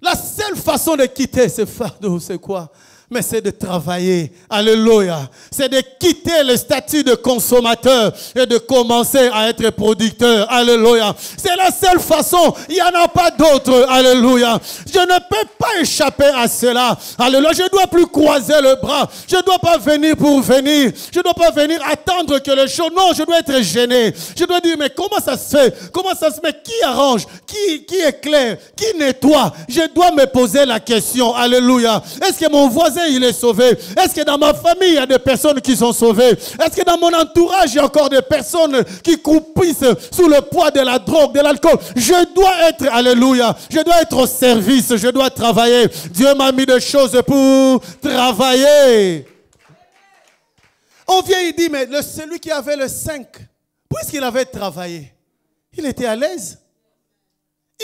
La seule façon de quitter ce fardeau, c'est quoi? Mais c'est de travailler. Alléluia. C'est de quitter le statut de consommateur et de commencer à être producteur. Alléluia. C'est la seule façon. Il n'y en a pas d'autre. Alléluia. Je ne peux pas échapper à cela. Alléluia. Je ne dois plus croiser le bras. Je ne dois pas venir pour venir. Je ne dois pas venir attendre que le show. Non, je dois être gêné. Je dois dire, mais comment ça se fait? Comment ça se fait? Qui arrange? Qui, qui éclaire Qui nettoie? Je dois me poser la question. Alléluia. Est-ce que mon voisin il est sauvé Est-ce que dans ma famille, il y a des personnes qui sont sauvées? Est-ce que dans mon entourage, il y a encore des personnes qui croupissent sous le poids de la drogue, de l'alcool? Je dois être, alléluia, je dois être au service, je dois travailler. Dieu m'a mis des choses pour travailler. On vient, il dit, mais celui qui avait le 5, puisqu'il avait travaillé, il était à l'aise.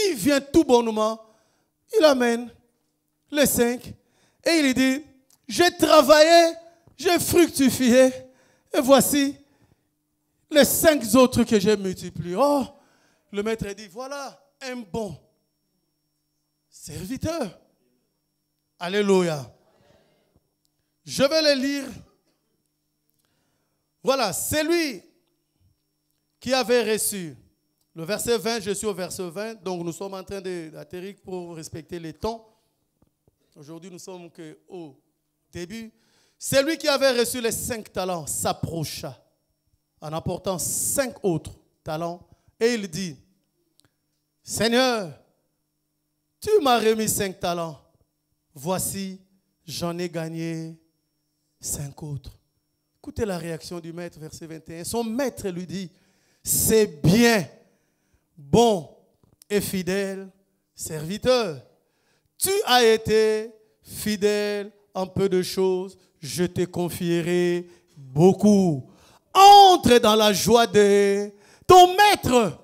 Il vient tout bonnement, il amène le 5, et il dit, j'ai travaillé, j'ai fructifié, et voici les cinq autres que j'ai multipliés. Oh, le maître dit, voilà un bon serviteur. Alléluia. Je vais le lire. Voilà, c'est lui qui avait reçu. Le verset 20, je suis au verset 20, donc nous sommes en train d'atterrir pour respecter les temps. Aujourd'hui, nous sommes au début. Celui qui avait reçu les cinq talents s'approcha. en apportant cinq autres talents. Et il dit, Seigneur, tu m'as remis cinq talents. Voici, j'en ai gagné cinq autres. Écoutez la réaction du maître, verset 21. Son maître lui dit, c'est bien, bon et fidèle serviteur. Tu as été fidèle en peu de choses, je te confierai beaucoup. Entre dans la joie de ton maître.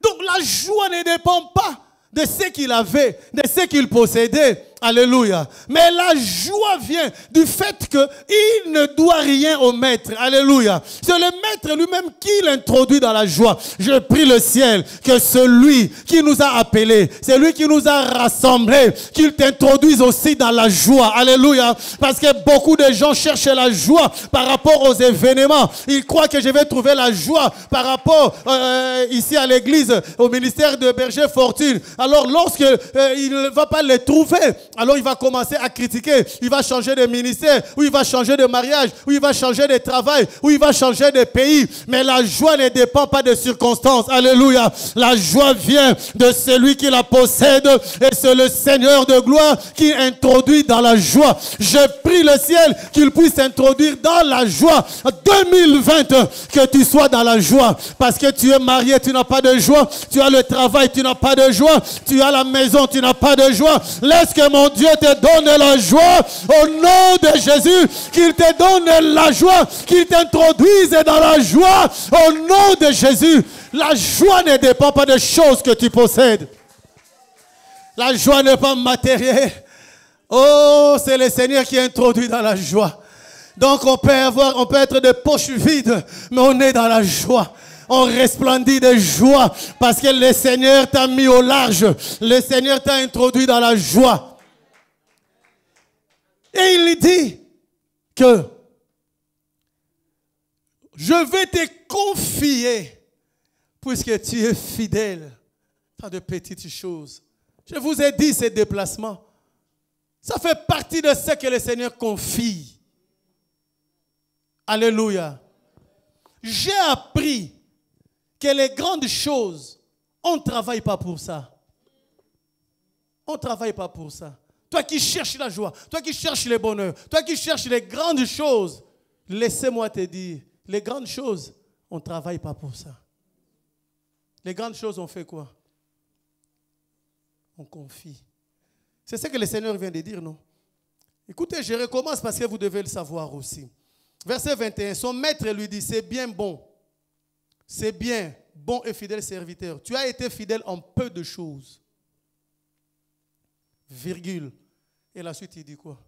Donc la joie ne dépend pas de ce qu'il avait, de ce qu'il possédait. Alléluia. Mais la joie vient du fait qu'il ne doit rien au maître. Alléluia. C'est le maître lui-même qui l'introduit dans la joie. Je prie le ciel que celui qui nous a appelés, celui qui nous a rassemblés, qu'il t'introduise aussi dans la joie. Alléluia. Parce que beaucoup de gens cherchent la joie par rapport aux événements. Ils croient que je vais trouver la joie par rapport euh, ici à l'église, au ministère de Berger Fortune. Alors lorsque euh, il ne va pas les trouver, alors il va commencer à critiquer. Il va changer de ministère, ou il va changer de mariage, ou il va changer de travail, ou il va changer de pays. Mais la joie ne dépend pas des circonstances. Alléluia. La joie vient de celui qui la possède et c'est le Seigneur de gloire qui introduit dans la joie. Je prie le ciel qu'il puisse introduire dans la joie 2020 que tu sois dans la joie parce que tu es marié, tu n'as pas de joie, tu as le travail, tu n'as pas de joie, tu as la maison, tu n'as pas de joie. Laisse que mon Dieu te donne la joie au nom de Jésus, qu'il te donne la joie, qu'il t'introduise dans la joie au nom de Jésus. La joie ne dépend pas des choses que tu possèdes. La joie n'est pas matérielle. Oh, c'est le Seigneur qui introduit dans la joie. Donc on peut avoir, on peut être de poches vides, mais on est dans la joie on resplendit de joie parce que le Seigneur t'a mis au large. Le Seigneur t'a introduit dans la joie. Et il dit que je vais te confier, puisque tu es fidèle, tant de petites choses. Je vous ai dit ces déplacements. Ça fait partie de ce que le Seigneur confie. Alléluia. J'ai appris que les grandes choses, on ne travaille pas pour ça. On ne travaille pas pour ça. Toi qui cherches la joie, toi qui cherches le bonheur, toi qui cherches les grandes choses, laissez-moi te dire, les grandes choses, on ne travaille pas pour ça. Les grandes choses, on fait quoi? On confie. C'est ce que le Seigneur vient de dire, non? Écoutez, je recommence parce que vous devez le savoir aussi. Verset 21, son maître lui dit, c'est bien bon, c'est bien, bon et fidèle serviteur. Tu as été fidèle en peu de choses virgule. Et la suite, il dit quoi?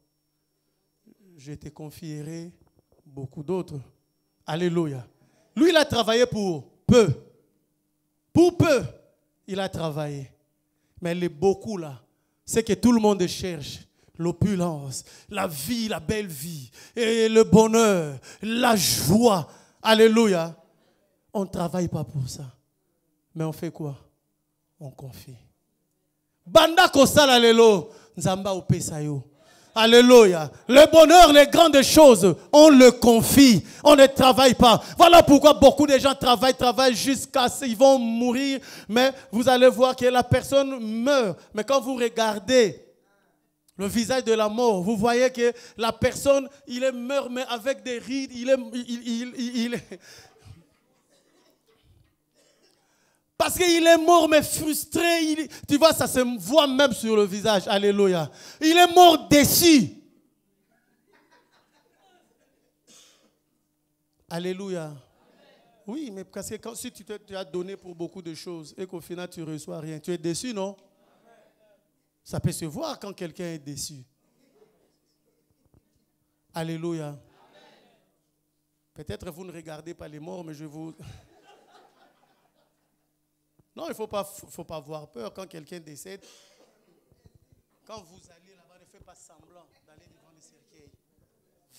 Je te confierai beaucoup d'autres. Alléluia. Lui, il a travaillé pour peu. Pour peu, il a travaillé. Mais les beaucoup là, c'est que tout le monde cherche l'opulence, la vie, la belle vie, et le bonheur, la joie. Alléluia. On ne travaille pas pour ça. Mais on fait quoi? On confie. Banda kosala lelo, nzamba opesa yo. Alléluia. Le bonheur, les grandes choses, on le confie. On ne travaille pas. Voilà pourquoi beaucoup de gens travaillent, travaillent jusqu'à ce qu'ils vont mourir. Mais vous allez voir que la personne meurt. Mais quand vous regardez le visage de la mort, vous voyez que la personne, il est meurt, mais avec des rides. Il est Parce qu'il est mort, mais frustré. tu vois, ça se voit même sur le visage. Alléluia. Il est mort déçu. Alléluia. Oui, mais parce que si tu, te, as donné pour beaucoup de choses et qu'au final tu ne reçois rien, tu es déçu, non? Ça peut se voir quand quelqu'un est déçu. Alléluia. Peut-être vous ne regardez pas les morts, mais je vous... Non, il ne faut pas, avoir peur quand quelqu'un décède. Quand vous allez là-bas, ne faites pas semblant d'aller devant le cercueil.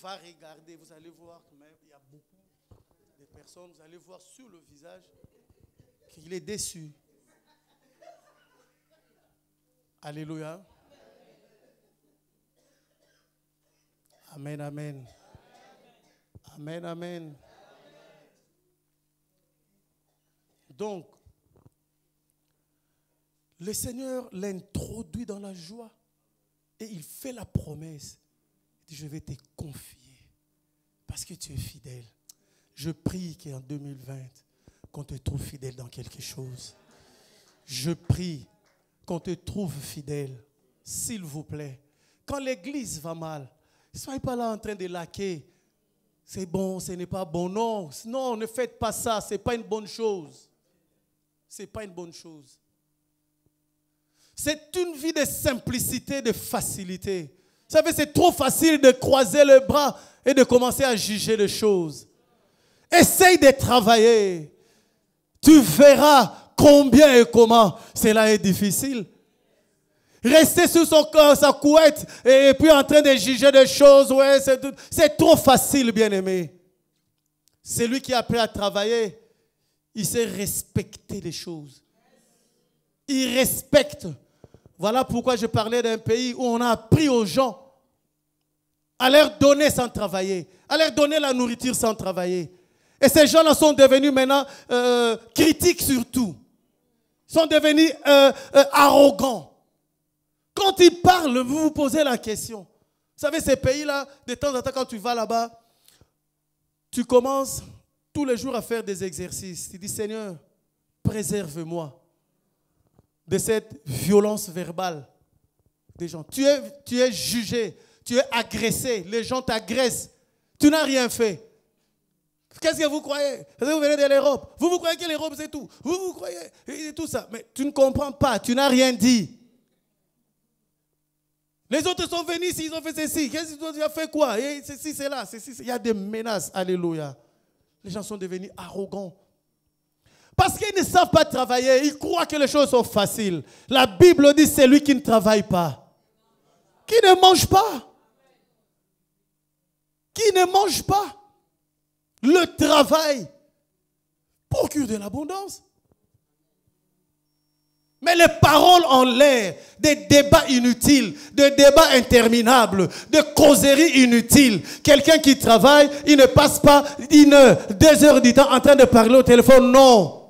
Va regarder, vous allez voir qu'il y a beaucoup de personnes, vous allez voir sur le visage qu'il est déçu. Alléluia. Amen, amen. Amen, amen. Donc, le Seigneur l'introduit dans la joie et il fait la promesse. Il dit, je vais te confier parce que tu es fidèle. Je prie qu'en 2020, qu'on te trouve fidèle dans quelque chose. Je prie qu'on te trouve fidèle, s'il vous plaît. Quand l'église va mal, ne soyez pas là en train de laquer. C'est bon, ce n'est pas bon. Non, non, ne faites pas ça. Ce n'est pas une bonne chose. Ce n'est pas une bonne chose. C'est une vie de simplicité, de facilité. Vous savez, c'est trop facile de croiser les bras et de commencer à juger les choses. Essaye de travailler. Tu verras combien et comment cela est difficile. Rester sur son corps, sa couette, et puis en train de juger des choses, ouais, c'est trop facile, bien-aimé. C'est lui qui a appris à travailler. Il sait respecter les choses. Il respecte. Voilà pourquoi je parlais d'un pays où on a appris aux gens à leur donner sans travailler, à leur donner la nourriture sans travailler. Et ces gens-là sont devenus maintenant euh, critiques surtout. Sont devenus euh, euh, arrogants. Quand ils parlent, vous vous posez la question. Vous savez, ces pays-là, de temps en temps, quand tu vas là-bas, tu commences tous les jours à faire des exercices. Tu dis, Seigneur, préserve-moi de cette violence verbale des gens. Tu es, tu es jugé, tu es agressé, les gens t'agressent. Tu n'as rien fait. Qu'est-ce que vous croyez? Vous venez de l'Europe? Vous vous croyez que l'Europe c'est tout. Vous vous croyez et tout ça. Mais tu ne comprends pas, tu n'as rien dit. Les autres sont venus ici, ils ont fait ceci. Qu'est-ce que tu as fait quoi? Ceci, c'est là. Il y a des menaces. Alléluia. Les gens sont devenus arrogants. Parce qu'ils ne savent pas travailler. Ils croient que les choses sont faciles. La Bible dit c'est lui qui ne travaille pas. Qui ne mange pas? Qui ne mange pas? Le travail procure de l'abondance. Mais les paroles en l'air, des débats inutiles, des débats interminables, des causeries inutiles. Quelqu'un qui travaille, il ne passe pas une heure, deux heures du temps en train de parler au téléphone. Non.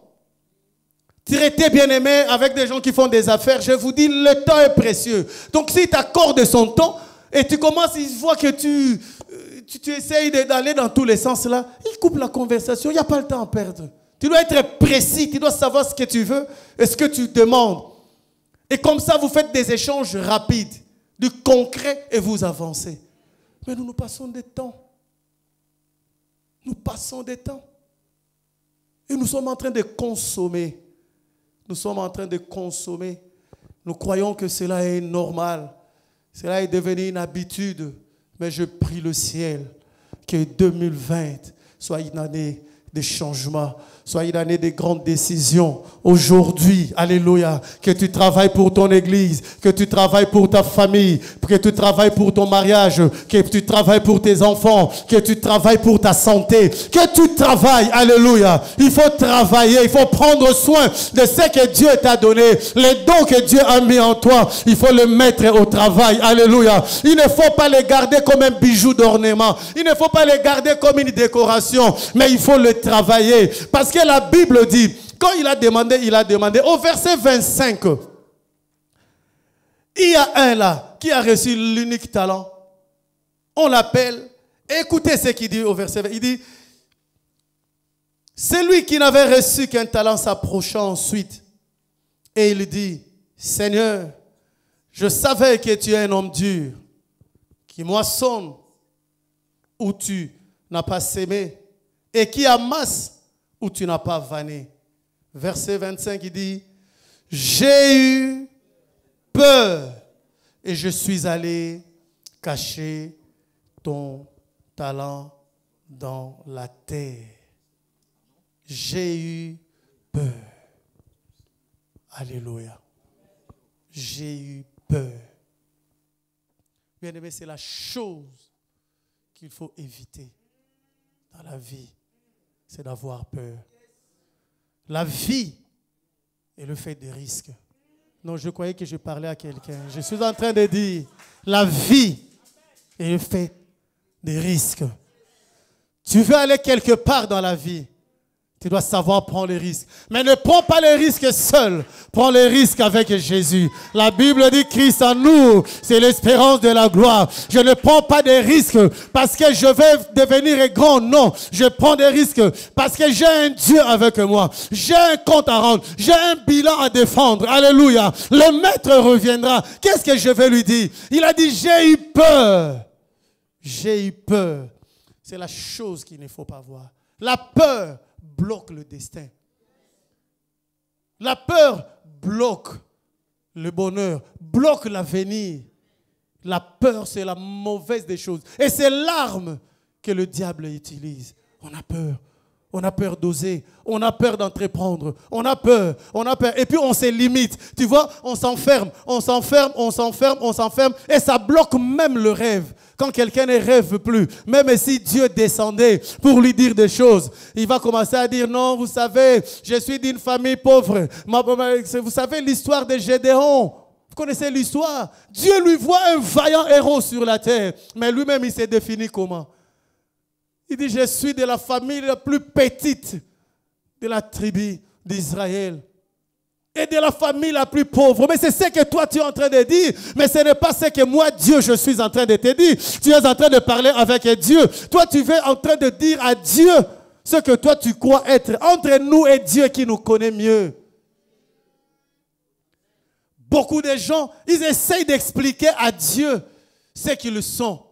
Traitez bien aimé avec des gens qui font des affaires. Je vous dis, le temps est précieux. Donc si tu accordes son temps et tu commences, il voit que tu, euh, tu, tu essayes d'aller dans tous les sens là, il coupe la conversation. Il n'y a pas le temps à perdre. Tu dois être précis, tu dois savoir ce que tu veux et ce que tu demandes. Et comme ça, vous faites des échanges rapides, du concret et vous avancez. Mais nous, nous passons des temps. Nous passons des temps. Et nous sommes en train de consommer. Nous sommes en train de consommer. Nous croyons que cela est normal. Cela est devenu une habitude. Mais je prie le ciel que 2020 soit une année de changement Soyez une année de grandes décisions. Aujourd'hui, Alléluia, que tu travailles pour ton église, que tu travailles pour ta famille, que tu travailles pour ton mariage, que tu travailles pour tes enfants, que tu travailles pour ta santé, que tu travailles, Alléluia. Il faut travailler, il faut prendre soin de ce que Dieu t'a donné, les dons que Dieu a mis en toi. Il faut le mettre au travail, Alléluia. Il ne faut pas les garder comme un bijou d'ornement. Il ne faut pas les garder comme une décoration, mais il faut le travailler. Parce que la Bible dit, quand il a demandé, il a demandé. Au verset 25, il y a un là qui a reçu l'unique talent. On l'appelle. Écoutez ce qu'il dit au verset 20. Il dit, celui qui n'avait reçu qu'un talent s'approcha ensuite. Et il dit, Seigneur, je savais que tu es un homme dur, qui moissonne où tu n'as pas sémé et qui amasse où tu n'as pas vanné. Verset 25, il dit, j'ai eu peur et je suis allé cacher ton talent dans la terre. J'ai eu peur. Alléluia. J'ai eu peur. Bien aimé, c'est la chose qu'il faut éviter dans la vie c'est d'avoir peur. La vie est le fait des risques. Non, je croyais que je parlais à quelqu'un. Je suis en train de dire, la vie est le fait des risques. Tu veux aller quelque part dans la vie. Tu dois savoir prendre les risques. Mais ne prends pas les risques seul. Prends les risques avec Jésus. La Bible dit Christ en nous, c'est l'espérance de la gloire. Je ne prends pas des risques parce que je vais devenir grand. Non, je prends des risques parce que j'ai un Dieu avec moi. J'ai un compte à rendre. J'ai un bilan à défendre. Alléluia. Le maître reviendra. Qu'est-ce que je vais lui dire? Il a dit, j'ai eu peur. J'ai eu peur. C'est la chose qu'il ne faut pas voir. La peur bloque le destin. La peur bloque le bonheur, bloque l'avenir. La peur, c'est la mauvaise des choses. Et c'est l'arme que le diable utilise. On a peur. On a peur d'oser. On a peur d'entreprendre. On a peur. On a peur. Et puis on se limite. Tu vois, on s'enferme. On s'enferme, on s'enferme, on s'enferme. Et ça bloque même le rêve. Quand quelqu'un ne rêve plus, même si Dieu descendait pour lui dire des choses, il va commencer à dire non, vous savez, je suis d'une famille pauvre. Vous savez l'histoire de Gédéon. Vous connaissez l'histoire? Dieu lui voit un vaillant héros sur la terre. Mais lui-même, il s'est défini comment? Il dit, je suis de la famille la plus petite de la tribu d'Israël et de la famille la plus pauvre. Mais c'est ce que toi tu es en train de dire. Mais ce n'est pas ce que moi, Dieu, je suis en train de te dire. Tu es en train de parler avec Dieu. Toi, tu es en train de dire à Dieu ce que toi tu crois être entre nous et Dieu qui nous connaît mieux. Beaucoup de gens, ils essayent d'expliquer à Dieu ce qu'ils sont.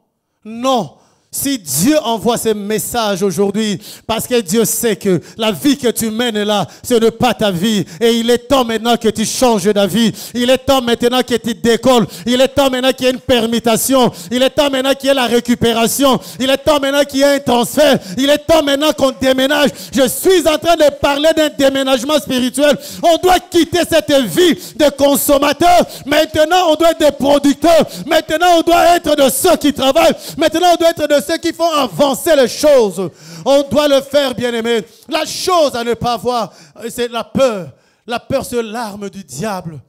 Non, si Dieu envoie ce message aujourd'hui, parce que Dieu sait que la vie que tu mènes là, ce n'est pas ta vie. Et il est temps maintenant que tu changes d'avis. Il est temps maintenant que tu décolles. Il est temps maintenant qu'il y ait une permutation. Il est temps maintenant qu'il y ait la récupération. Il est temps maintenant qu'il y ait un transfert. Il est temps maintenant qu'on déménage. Je suis en train de parler d'un déménagement spirituel. On doit quitter cette vie de consommateur. Maintenant, on doit être des producteurs. Maintenant, on doit être de ceux qui travaillent. Maintenant, on doit être de ceux qui font avancer les choses. On doit le faire, bien aimé. La chose à ne pas voir, c'est la peur. La peur, c'est l'arme du diable.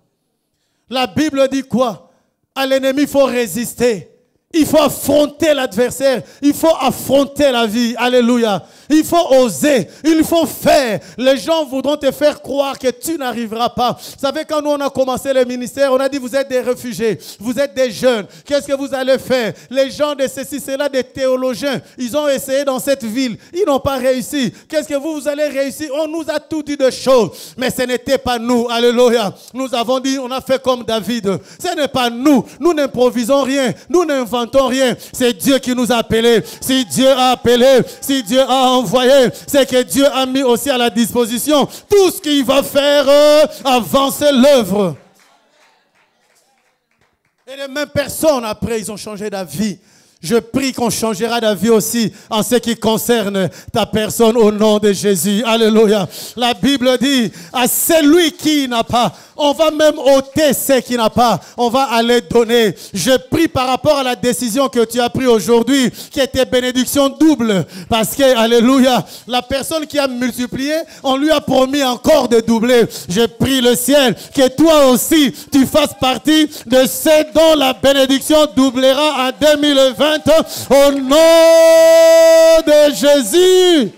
La Bible dit quoi? À l'ennemi, il faut résister. Il faut affronter l'adversaire. Il faut affronter la vie. Alléluia. Il faut oser. Il faut faire. Les gens voudront te faire croire que tu n'arriveras pas. Vous savez, quand nous on a commencé le ministère, on a dit vous êtes des réfugiés. Vous êtes des jeunes. Qu'est-ce que vous allez faire? Les gens de ceci, cela, des théologiens, ils ont essayé dans cette ville. Ils n'ont pas réussi. Qu'est-ce que vous, vous allez réussir? On nous a tout dit de choses. Mais ce n'était pas nous. Alléluia. Nous avons dit, on a fait comme David. Ce n'est pas nous. Nous n'improvisons rien. Nous n'inventons rien. C'est Dieu qui nous a appelés. Si Dieu a appelé, si Dieu a envoyé, c'est que Dieu a mis aussi à la disposition tout ce qu'il va faire euh, avancer l'œuvre. Et les mêmes personnes, après, ils ont changé d'avis. Je prie qu'on changera d'avis aussi en ce qui concerne ta personne au nom de Jésus. Alléluia. La Bible dit à celui qui n'a pas, on va même ôter ce qui n'a pas, on va aller donner. Je prie par rapport à la décision que tu as prise aujourd'hui, qui était bénédiction double. Parce que, alléluia, la personne qui a multiplié, on lui a promis encore de doubler. Je prie le ciel que toi aussi, tu fasses partie de ceux dont la bénédiction doublera en 2020 au nom de Jésus.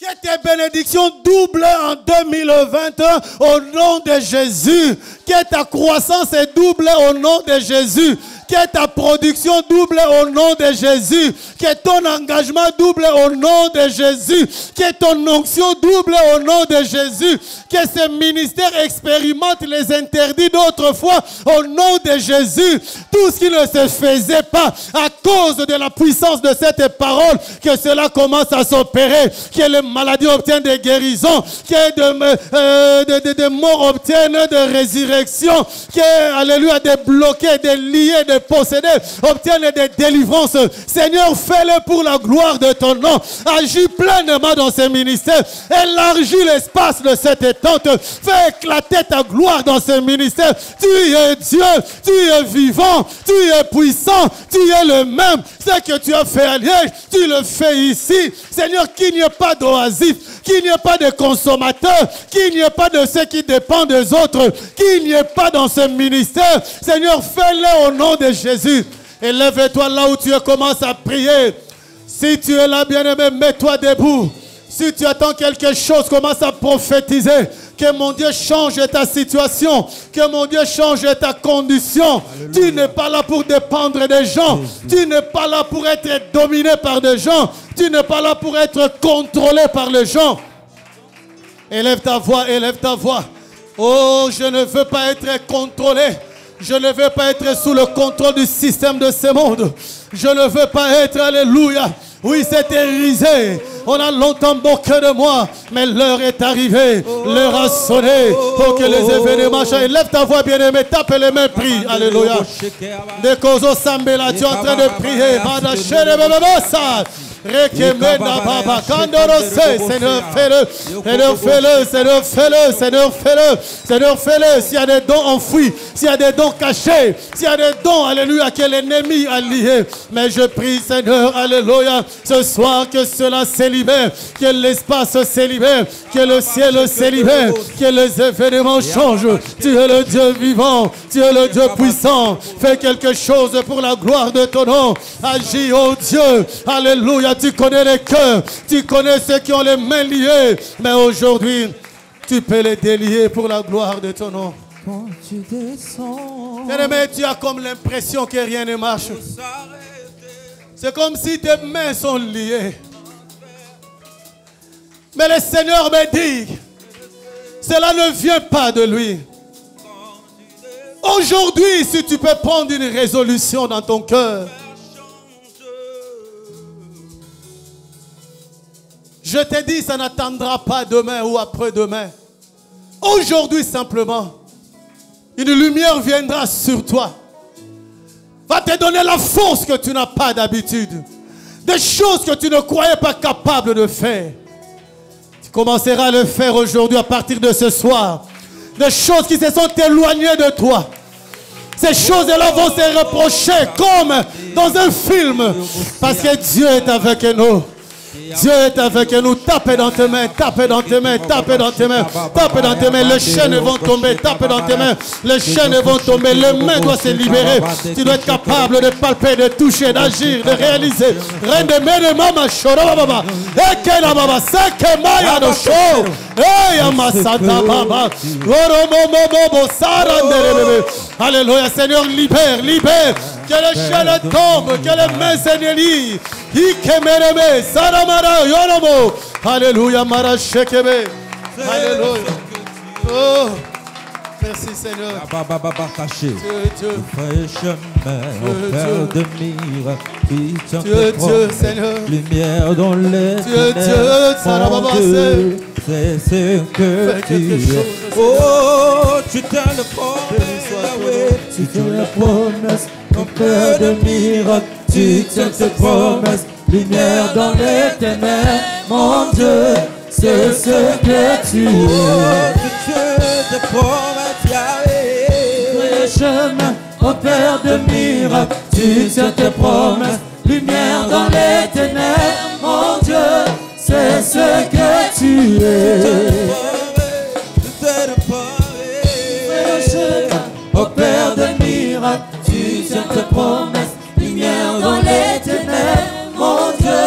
Que tes bénédictions doublent en 2021 au nom de Jésus. Que ta croissance est double au nom de Jésus. Que ta production double au nom de Jésus. Que ton engagement double au nom de Jésus. Que ton onction double au nom de Jésus. Que ce ministère expérimente les interdits d'autrefois au nom de Jésus. Tout ce qui ne se faisait pas à cause de la puissance de cette parole, que cela commence à s'opérer. Que les maladies obtiennent des guérisons. Que de, euh, morts obtiennent de résurrection. Que, alléluia, des bloqués, des liés, des posséder, obtiennent des délivrances. Seigneur, fais-le pour la gloire de ton nom. Agis pleinement dans ce ministère. Élargis l'espace de cette tente. Fais éclater ta gloire dans ce ministère. Tu es Dieu, tu es vivant, tu es puissant, tu es le même. Ce que tu as fait à Liège, tu le fais ici. Seigneur, qu'il n'y ait pas d'oasis, qu'il n'y ait pas de consommateurs, qu'il n'y ait pas de ceux qui dépendent des autres, qu'il n'y ait pas dans ce ministère. Seigneur, fais-le au nom de Jésus. Élève-toi là où tu es, commence à prier. Si tu es là, bien-aimé, mets-toi debout. Si tu attends quelque chose, commence à prophétiser. Que mon Dieu change ta situation. Que mon Dieu change ta condition. Tu n'es pas là pour dépendre des gens. Tu n'es pas là pour être dominé par des gens. Tu n'es pas là pour être contrôlé par les gens. Élève ta voix, élève ta voix. Oh, je ne veux pas être contrôlé. Je ne veux pas être sous le contrôle du système de ce monde. Je ne veux pas être, alléluia. Oui, c'est érisé. On a longtemps moqué de moi, mais l'heure est arrivée. L'heure a sonné pour que les événements changent. Lève ta voix, bien-aimé. Tape les mains, prie. Alléluia. Dekozo Sambela, tu es en train de prier. Rekemena Baba. Kandorose. Seigneur, fais-le. Seigneur, fais-le. Seigneur, fais-le. Seigneur, fais-le. Seigneur, fais-le. S'il y a des dons enfouis, s'il y a des dons cachés, s'il y a des dons, alléluia, que l'ennemi a liés. Mais je prie, Seigneur, alléluia, ce soir que cela s'est libéré, que l'espace s'est libéré, que le ciel s'est libéré, que les événements changent. Tu es le Dieu vivant, tu es le Dieu puissant. Fais quelque chose pour la gloire de ton nom. Agis, oh Dieu. Alléluia, tu connais les cœurs, tu connais ceux qui ont les mains liées. Mais aujourd'hui, tu peux les délier pour la gloire de ton nom. Quand tu descends, tu as comme l'impression que rien ne marche. C'est comme si tes mains sont liées. Mais le Seigneur me dit, cela ne vient pas de lui. Aujourd'hui, si tu peux prendre une résolution dans ton cœur, je te dis, ça n'attendra pas demain ou après-demain. Aujourd'hui simplement, une lumière viendra sur toi. Va te donner la force que tu n'as pas d'habitude. Des choses que tu ne croyais pas capable de faire. Tu commenceras à le faire aujourd'hui à partir de ce soir. Des choses qui se sont éloignées de toi. Ces choses-là vont se reprocher comme dans un film. Parce que Dieu est avec nous. Dieu est avec nous. Tape dans tes mains, tape dans tes mains, tape dans tes mains, tape dans tes mains. Les chaînes vont tomber, tape dans tes mains. Les chaînes vont tomber, les mains doivent se libérer. Tu dois être capable de palper, de toucher, d'agir, de réaliser. Reine de mene mama. Alléluia, Seigneur, libère, libère. Que les chaînes tombent, que les mains se délient. Ikemereme, saramara, yoromo. Alléluia, mara shekebe. Alléluia. Oh, merci Seigneur. Dieu, Dieu. Fais chemin au Père de mire, qui tient Dieu, Dieu. Seigneur. Lumière dans les Dieu, Dieu, c'est ce que tu es. Oh, tu tiens le promesse, tu tiens la promesse, mon Père de miracle, tu tiens tes promesses. Lumière dans les ténèbres, mon Dieu, c'est ce que tu es. Oh, tu tiens chemin, mon Père de miracle, tu tiens tes promesses. Lumière dans les ténèbres, mon Dieu, c'est ce que tu es. Au Père de miracles, tu tiens tes promesses, lumière dans les ténèbres, mon Dieu,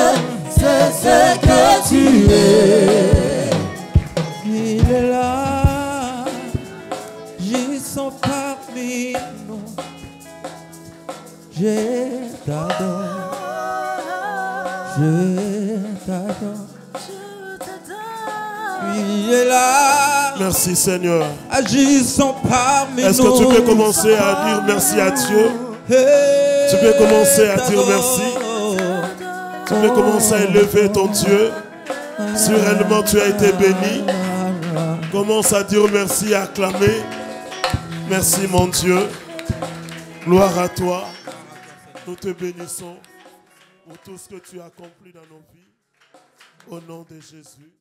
c'est ce que tu es. Je t'adore, je t'adore. Il est là, Merci Seigneur. agissons parmi nous. Est-ce que tu peux commencer à dire merci à Dieu? Tu peux commencer à dire merci. Tu peux commencer à élever ton Dieu. Si réellement tu as été béni, commence à dire merci, à acclamer. Merci mon Dieu. Gloire à toi. Nous te bénissons pour tout ce que tu as accompli dans nos vies. Au nom de Jésus.